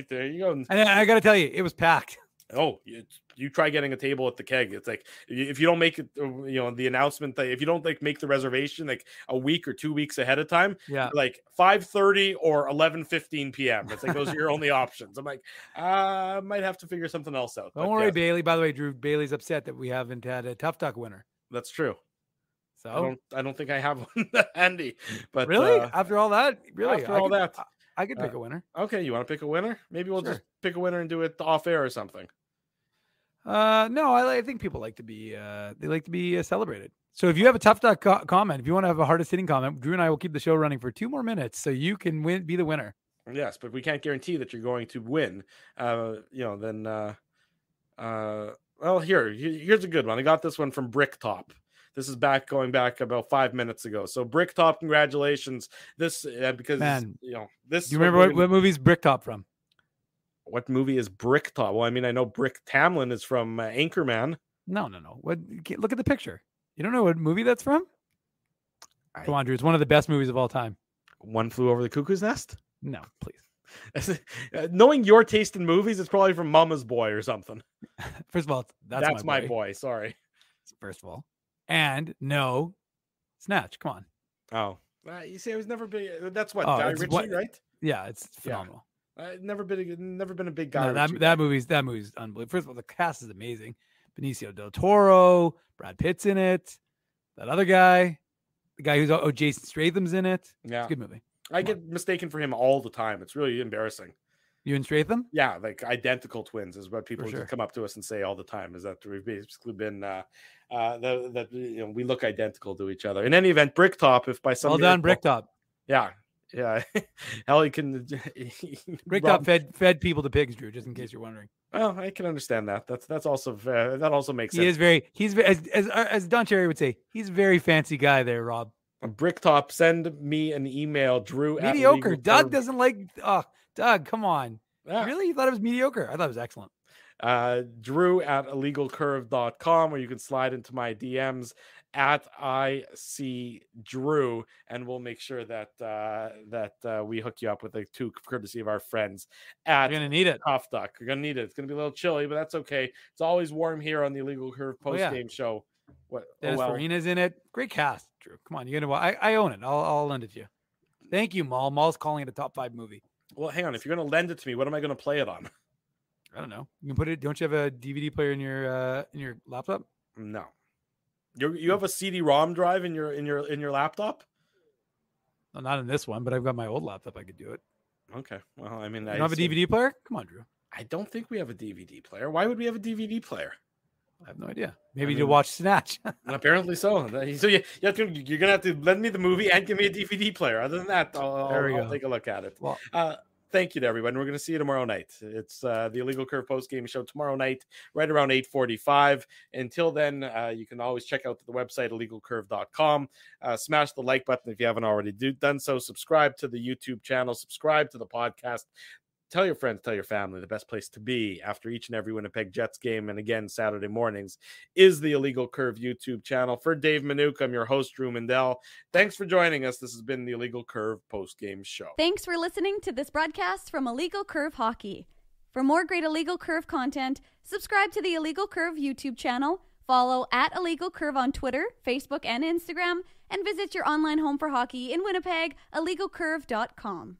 B: There you go.
D: And I got to tell you, it was packed.
B: Oh, you, you try getting a table at the keg. It's like if you don't make it, uh, you know, the announcement that if you don't like make the reservation like a week or two weeks ahead of time,
D: Yeah.
B: like five thirty or eleven fifteen p.m. It's like those are your only options. I'm like, uh, I might have to figure something else out.
D: Don't
B: But
D: worry,
B: yes,
D: Bailey. By the way, Drew Bailey's upset that we haven't had a tough duck winner.
B: that's true.
D: So
B: I don't, I don't think I have (laughs) one handy. But
D: really,
B: uh,
D: after all that, really,
B: after
D: I
B: all
D: could-
B: that,
D: I, could pick
B: uh,
D: a winner.
B: okay, you want to pick a winner? Maybe we'll
D: Sure.
B: just pick a winner and do it off air or something.
D: Uh, no, I, I think people like to be uh, they like to be uh, celebrated. So if you have a tough duck co- comment, if you want to have a hardest hitting comment, Drew and I will keep the show running for two more minutes, so you can win, be the winner.
B: Yes, but we can't guarantee that you're going to win. Uh, you know, then uh uh well here, here's a good one. I got this one from Bricktop. This is back going back about five minutes ago. So Bricktop, congratulations. This uh, because
D: Man,
B: you know this.
D: Do you remember what,
B: gonna-
D: what movie's Bricktop from?
B: what movie is Bricktop? Well, I mean, I know Brick Tamland is from uh, Anchorman.
D: No, no, no. What? Look at the picture. You don't know what movie that's from?
B: I-
D: Come on, Drew. It's one of the best movies of all time.
B: One flew over the cuckoo's nest.
D: No, please. (laughs)
B: Uh, Knowing your taste in movies, it's probably from Mama's Boy or something. (laughs)
D: First of all, that's,
B: That's,
D: my,
B: my boy. Sorry.
D: First of all, and no, Snatch. Come on.
B: Oh, uh, you see, I was never big. That's what
D: Oh,
B: Guy Ritchie,
D: what-
B: right?
D: Yeah, it's
B: Yeah.
D: phenomenal.
B: I've never been a, never been a big guy.
D: No, that that movie's that movie's unbelievable. First of all, the cast is amazing. Benicio del Toro, Brad Pitt's in it. That other guy, the guy who's oh Jason Statham's in it. It's
B: Yeah,
D: a good movie.
B: I get mistaken for him all the time. It's really embarrassing.
D: You and Statham?
B: Yeah, like identical twins is what people
D: sure.
B: just come up to us and say all the time. Is that we've basically been uh, uh, that, you know we look identical to each other. In any event, Bricktop, if by some
D: Well done,
B: miracle-
D: Bricktop.
B: Yeah, yeah. (laughs) Hell, he can. (laughs)
D: Bricktop fed fed people to pigs, Drew. Just in case you're wondering,
B: Well, I can understand that. That's that's also uh, that also makes
D: he
B: sense.
D: is very he's as as uh, as Don Cherry would say, he's a very fancy guy there, Rob.
B: Bricktop, send me an email, Drew.
D: Mediocre. Doug doesn't like. Oh, Doug, come on.
B: Ah.
D: Really? You thought it was mediocre? I thought it was excellent.
B: uh, drew at illegalcurve.com where you can slide into my DMs at I see Drew, and we'll make sure that uh, that uh, we hook you up with the two courtesy of our friends at
D: You're gonna need it.
B: Tough Duck. You're gonna need it. It's gonna be a little chilly, but that's okay. It's always warm here on the Illegal Curve
D: Oh,
B: post
D: yeah.
B: game show. What? oh, well.
D: Farina's in it. Great cast, Drew. Come on, you're gonna. I, I own it. I'll I'll lend it to you. Thank you, Maul. Maul's calling it a top five movie.
B: Well, hang on. If you're gonna lend it to me, what am I gonna play it on? (laughs)
D: I don't know. You can put it. Don't you have a DVD player in your uh in your laptop?
B: No. You you have a CD-ROM drive in your in your in your laptop?
D: No, not in this one, but I've got my old laptop. I could do it.
B: Okay. Well, I mean,
D: You
B: I
D: don't have a DVD player? Come on, Drew.
B: I don't think we have a DVD player. Why would we have a DVD player?
D: I have no idea. Maybe to
B: mean-
D: watch Snatch. (laughs)
B: Apparently so. So you, you have to, you're gonna have to lend me the movie and give me a DVD player. Other than that, I'll, I'll- I'll take a look at it.
D: Well-
B: uh, thank you to everyone. We're gonna see you tomorrow night. It's uh, the Illegal Curve post game show tomorrow night, right around 8:45. Until then, uh, you can always check out the website illegalcurve.com. Uh, smash the like button if you haven't already do, done so. Subscribe to the YouTube channel. Subscribe to the podcast tell your friends, tell your family the best place to be after each and every Winnipeg Jets game. And again, Saturday mornings is the Illegal Curve YouTube channel. For Dave Manuk, I'm your host, Drew Mandel. Thanks for joining us. This has been the Illegal Curve post game show.
A: Thanks for listening to this broadcast from Illegal Curve Hockey. For more great Illegal Curve content, subscribe to the Illegal Curve YouTube channel, follow at Illegal Curve on Twitter, Facebook, and Instagram, and visit your online home for hockey in Winnipeg, illegalcurve.com.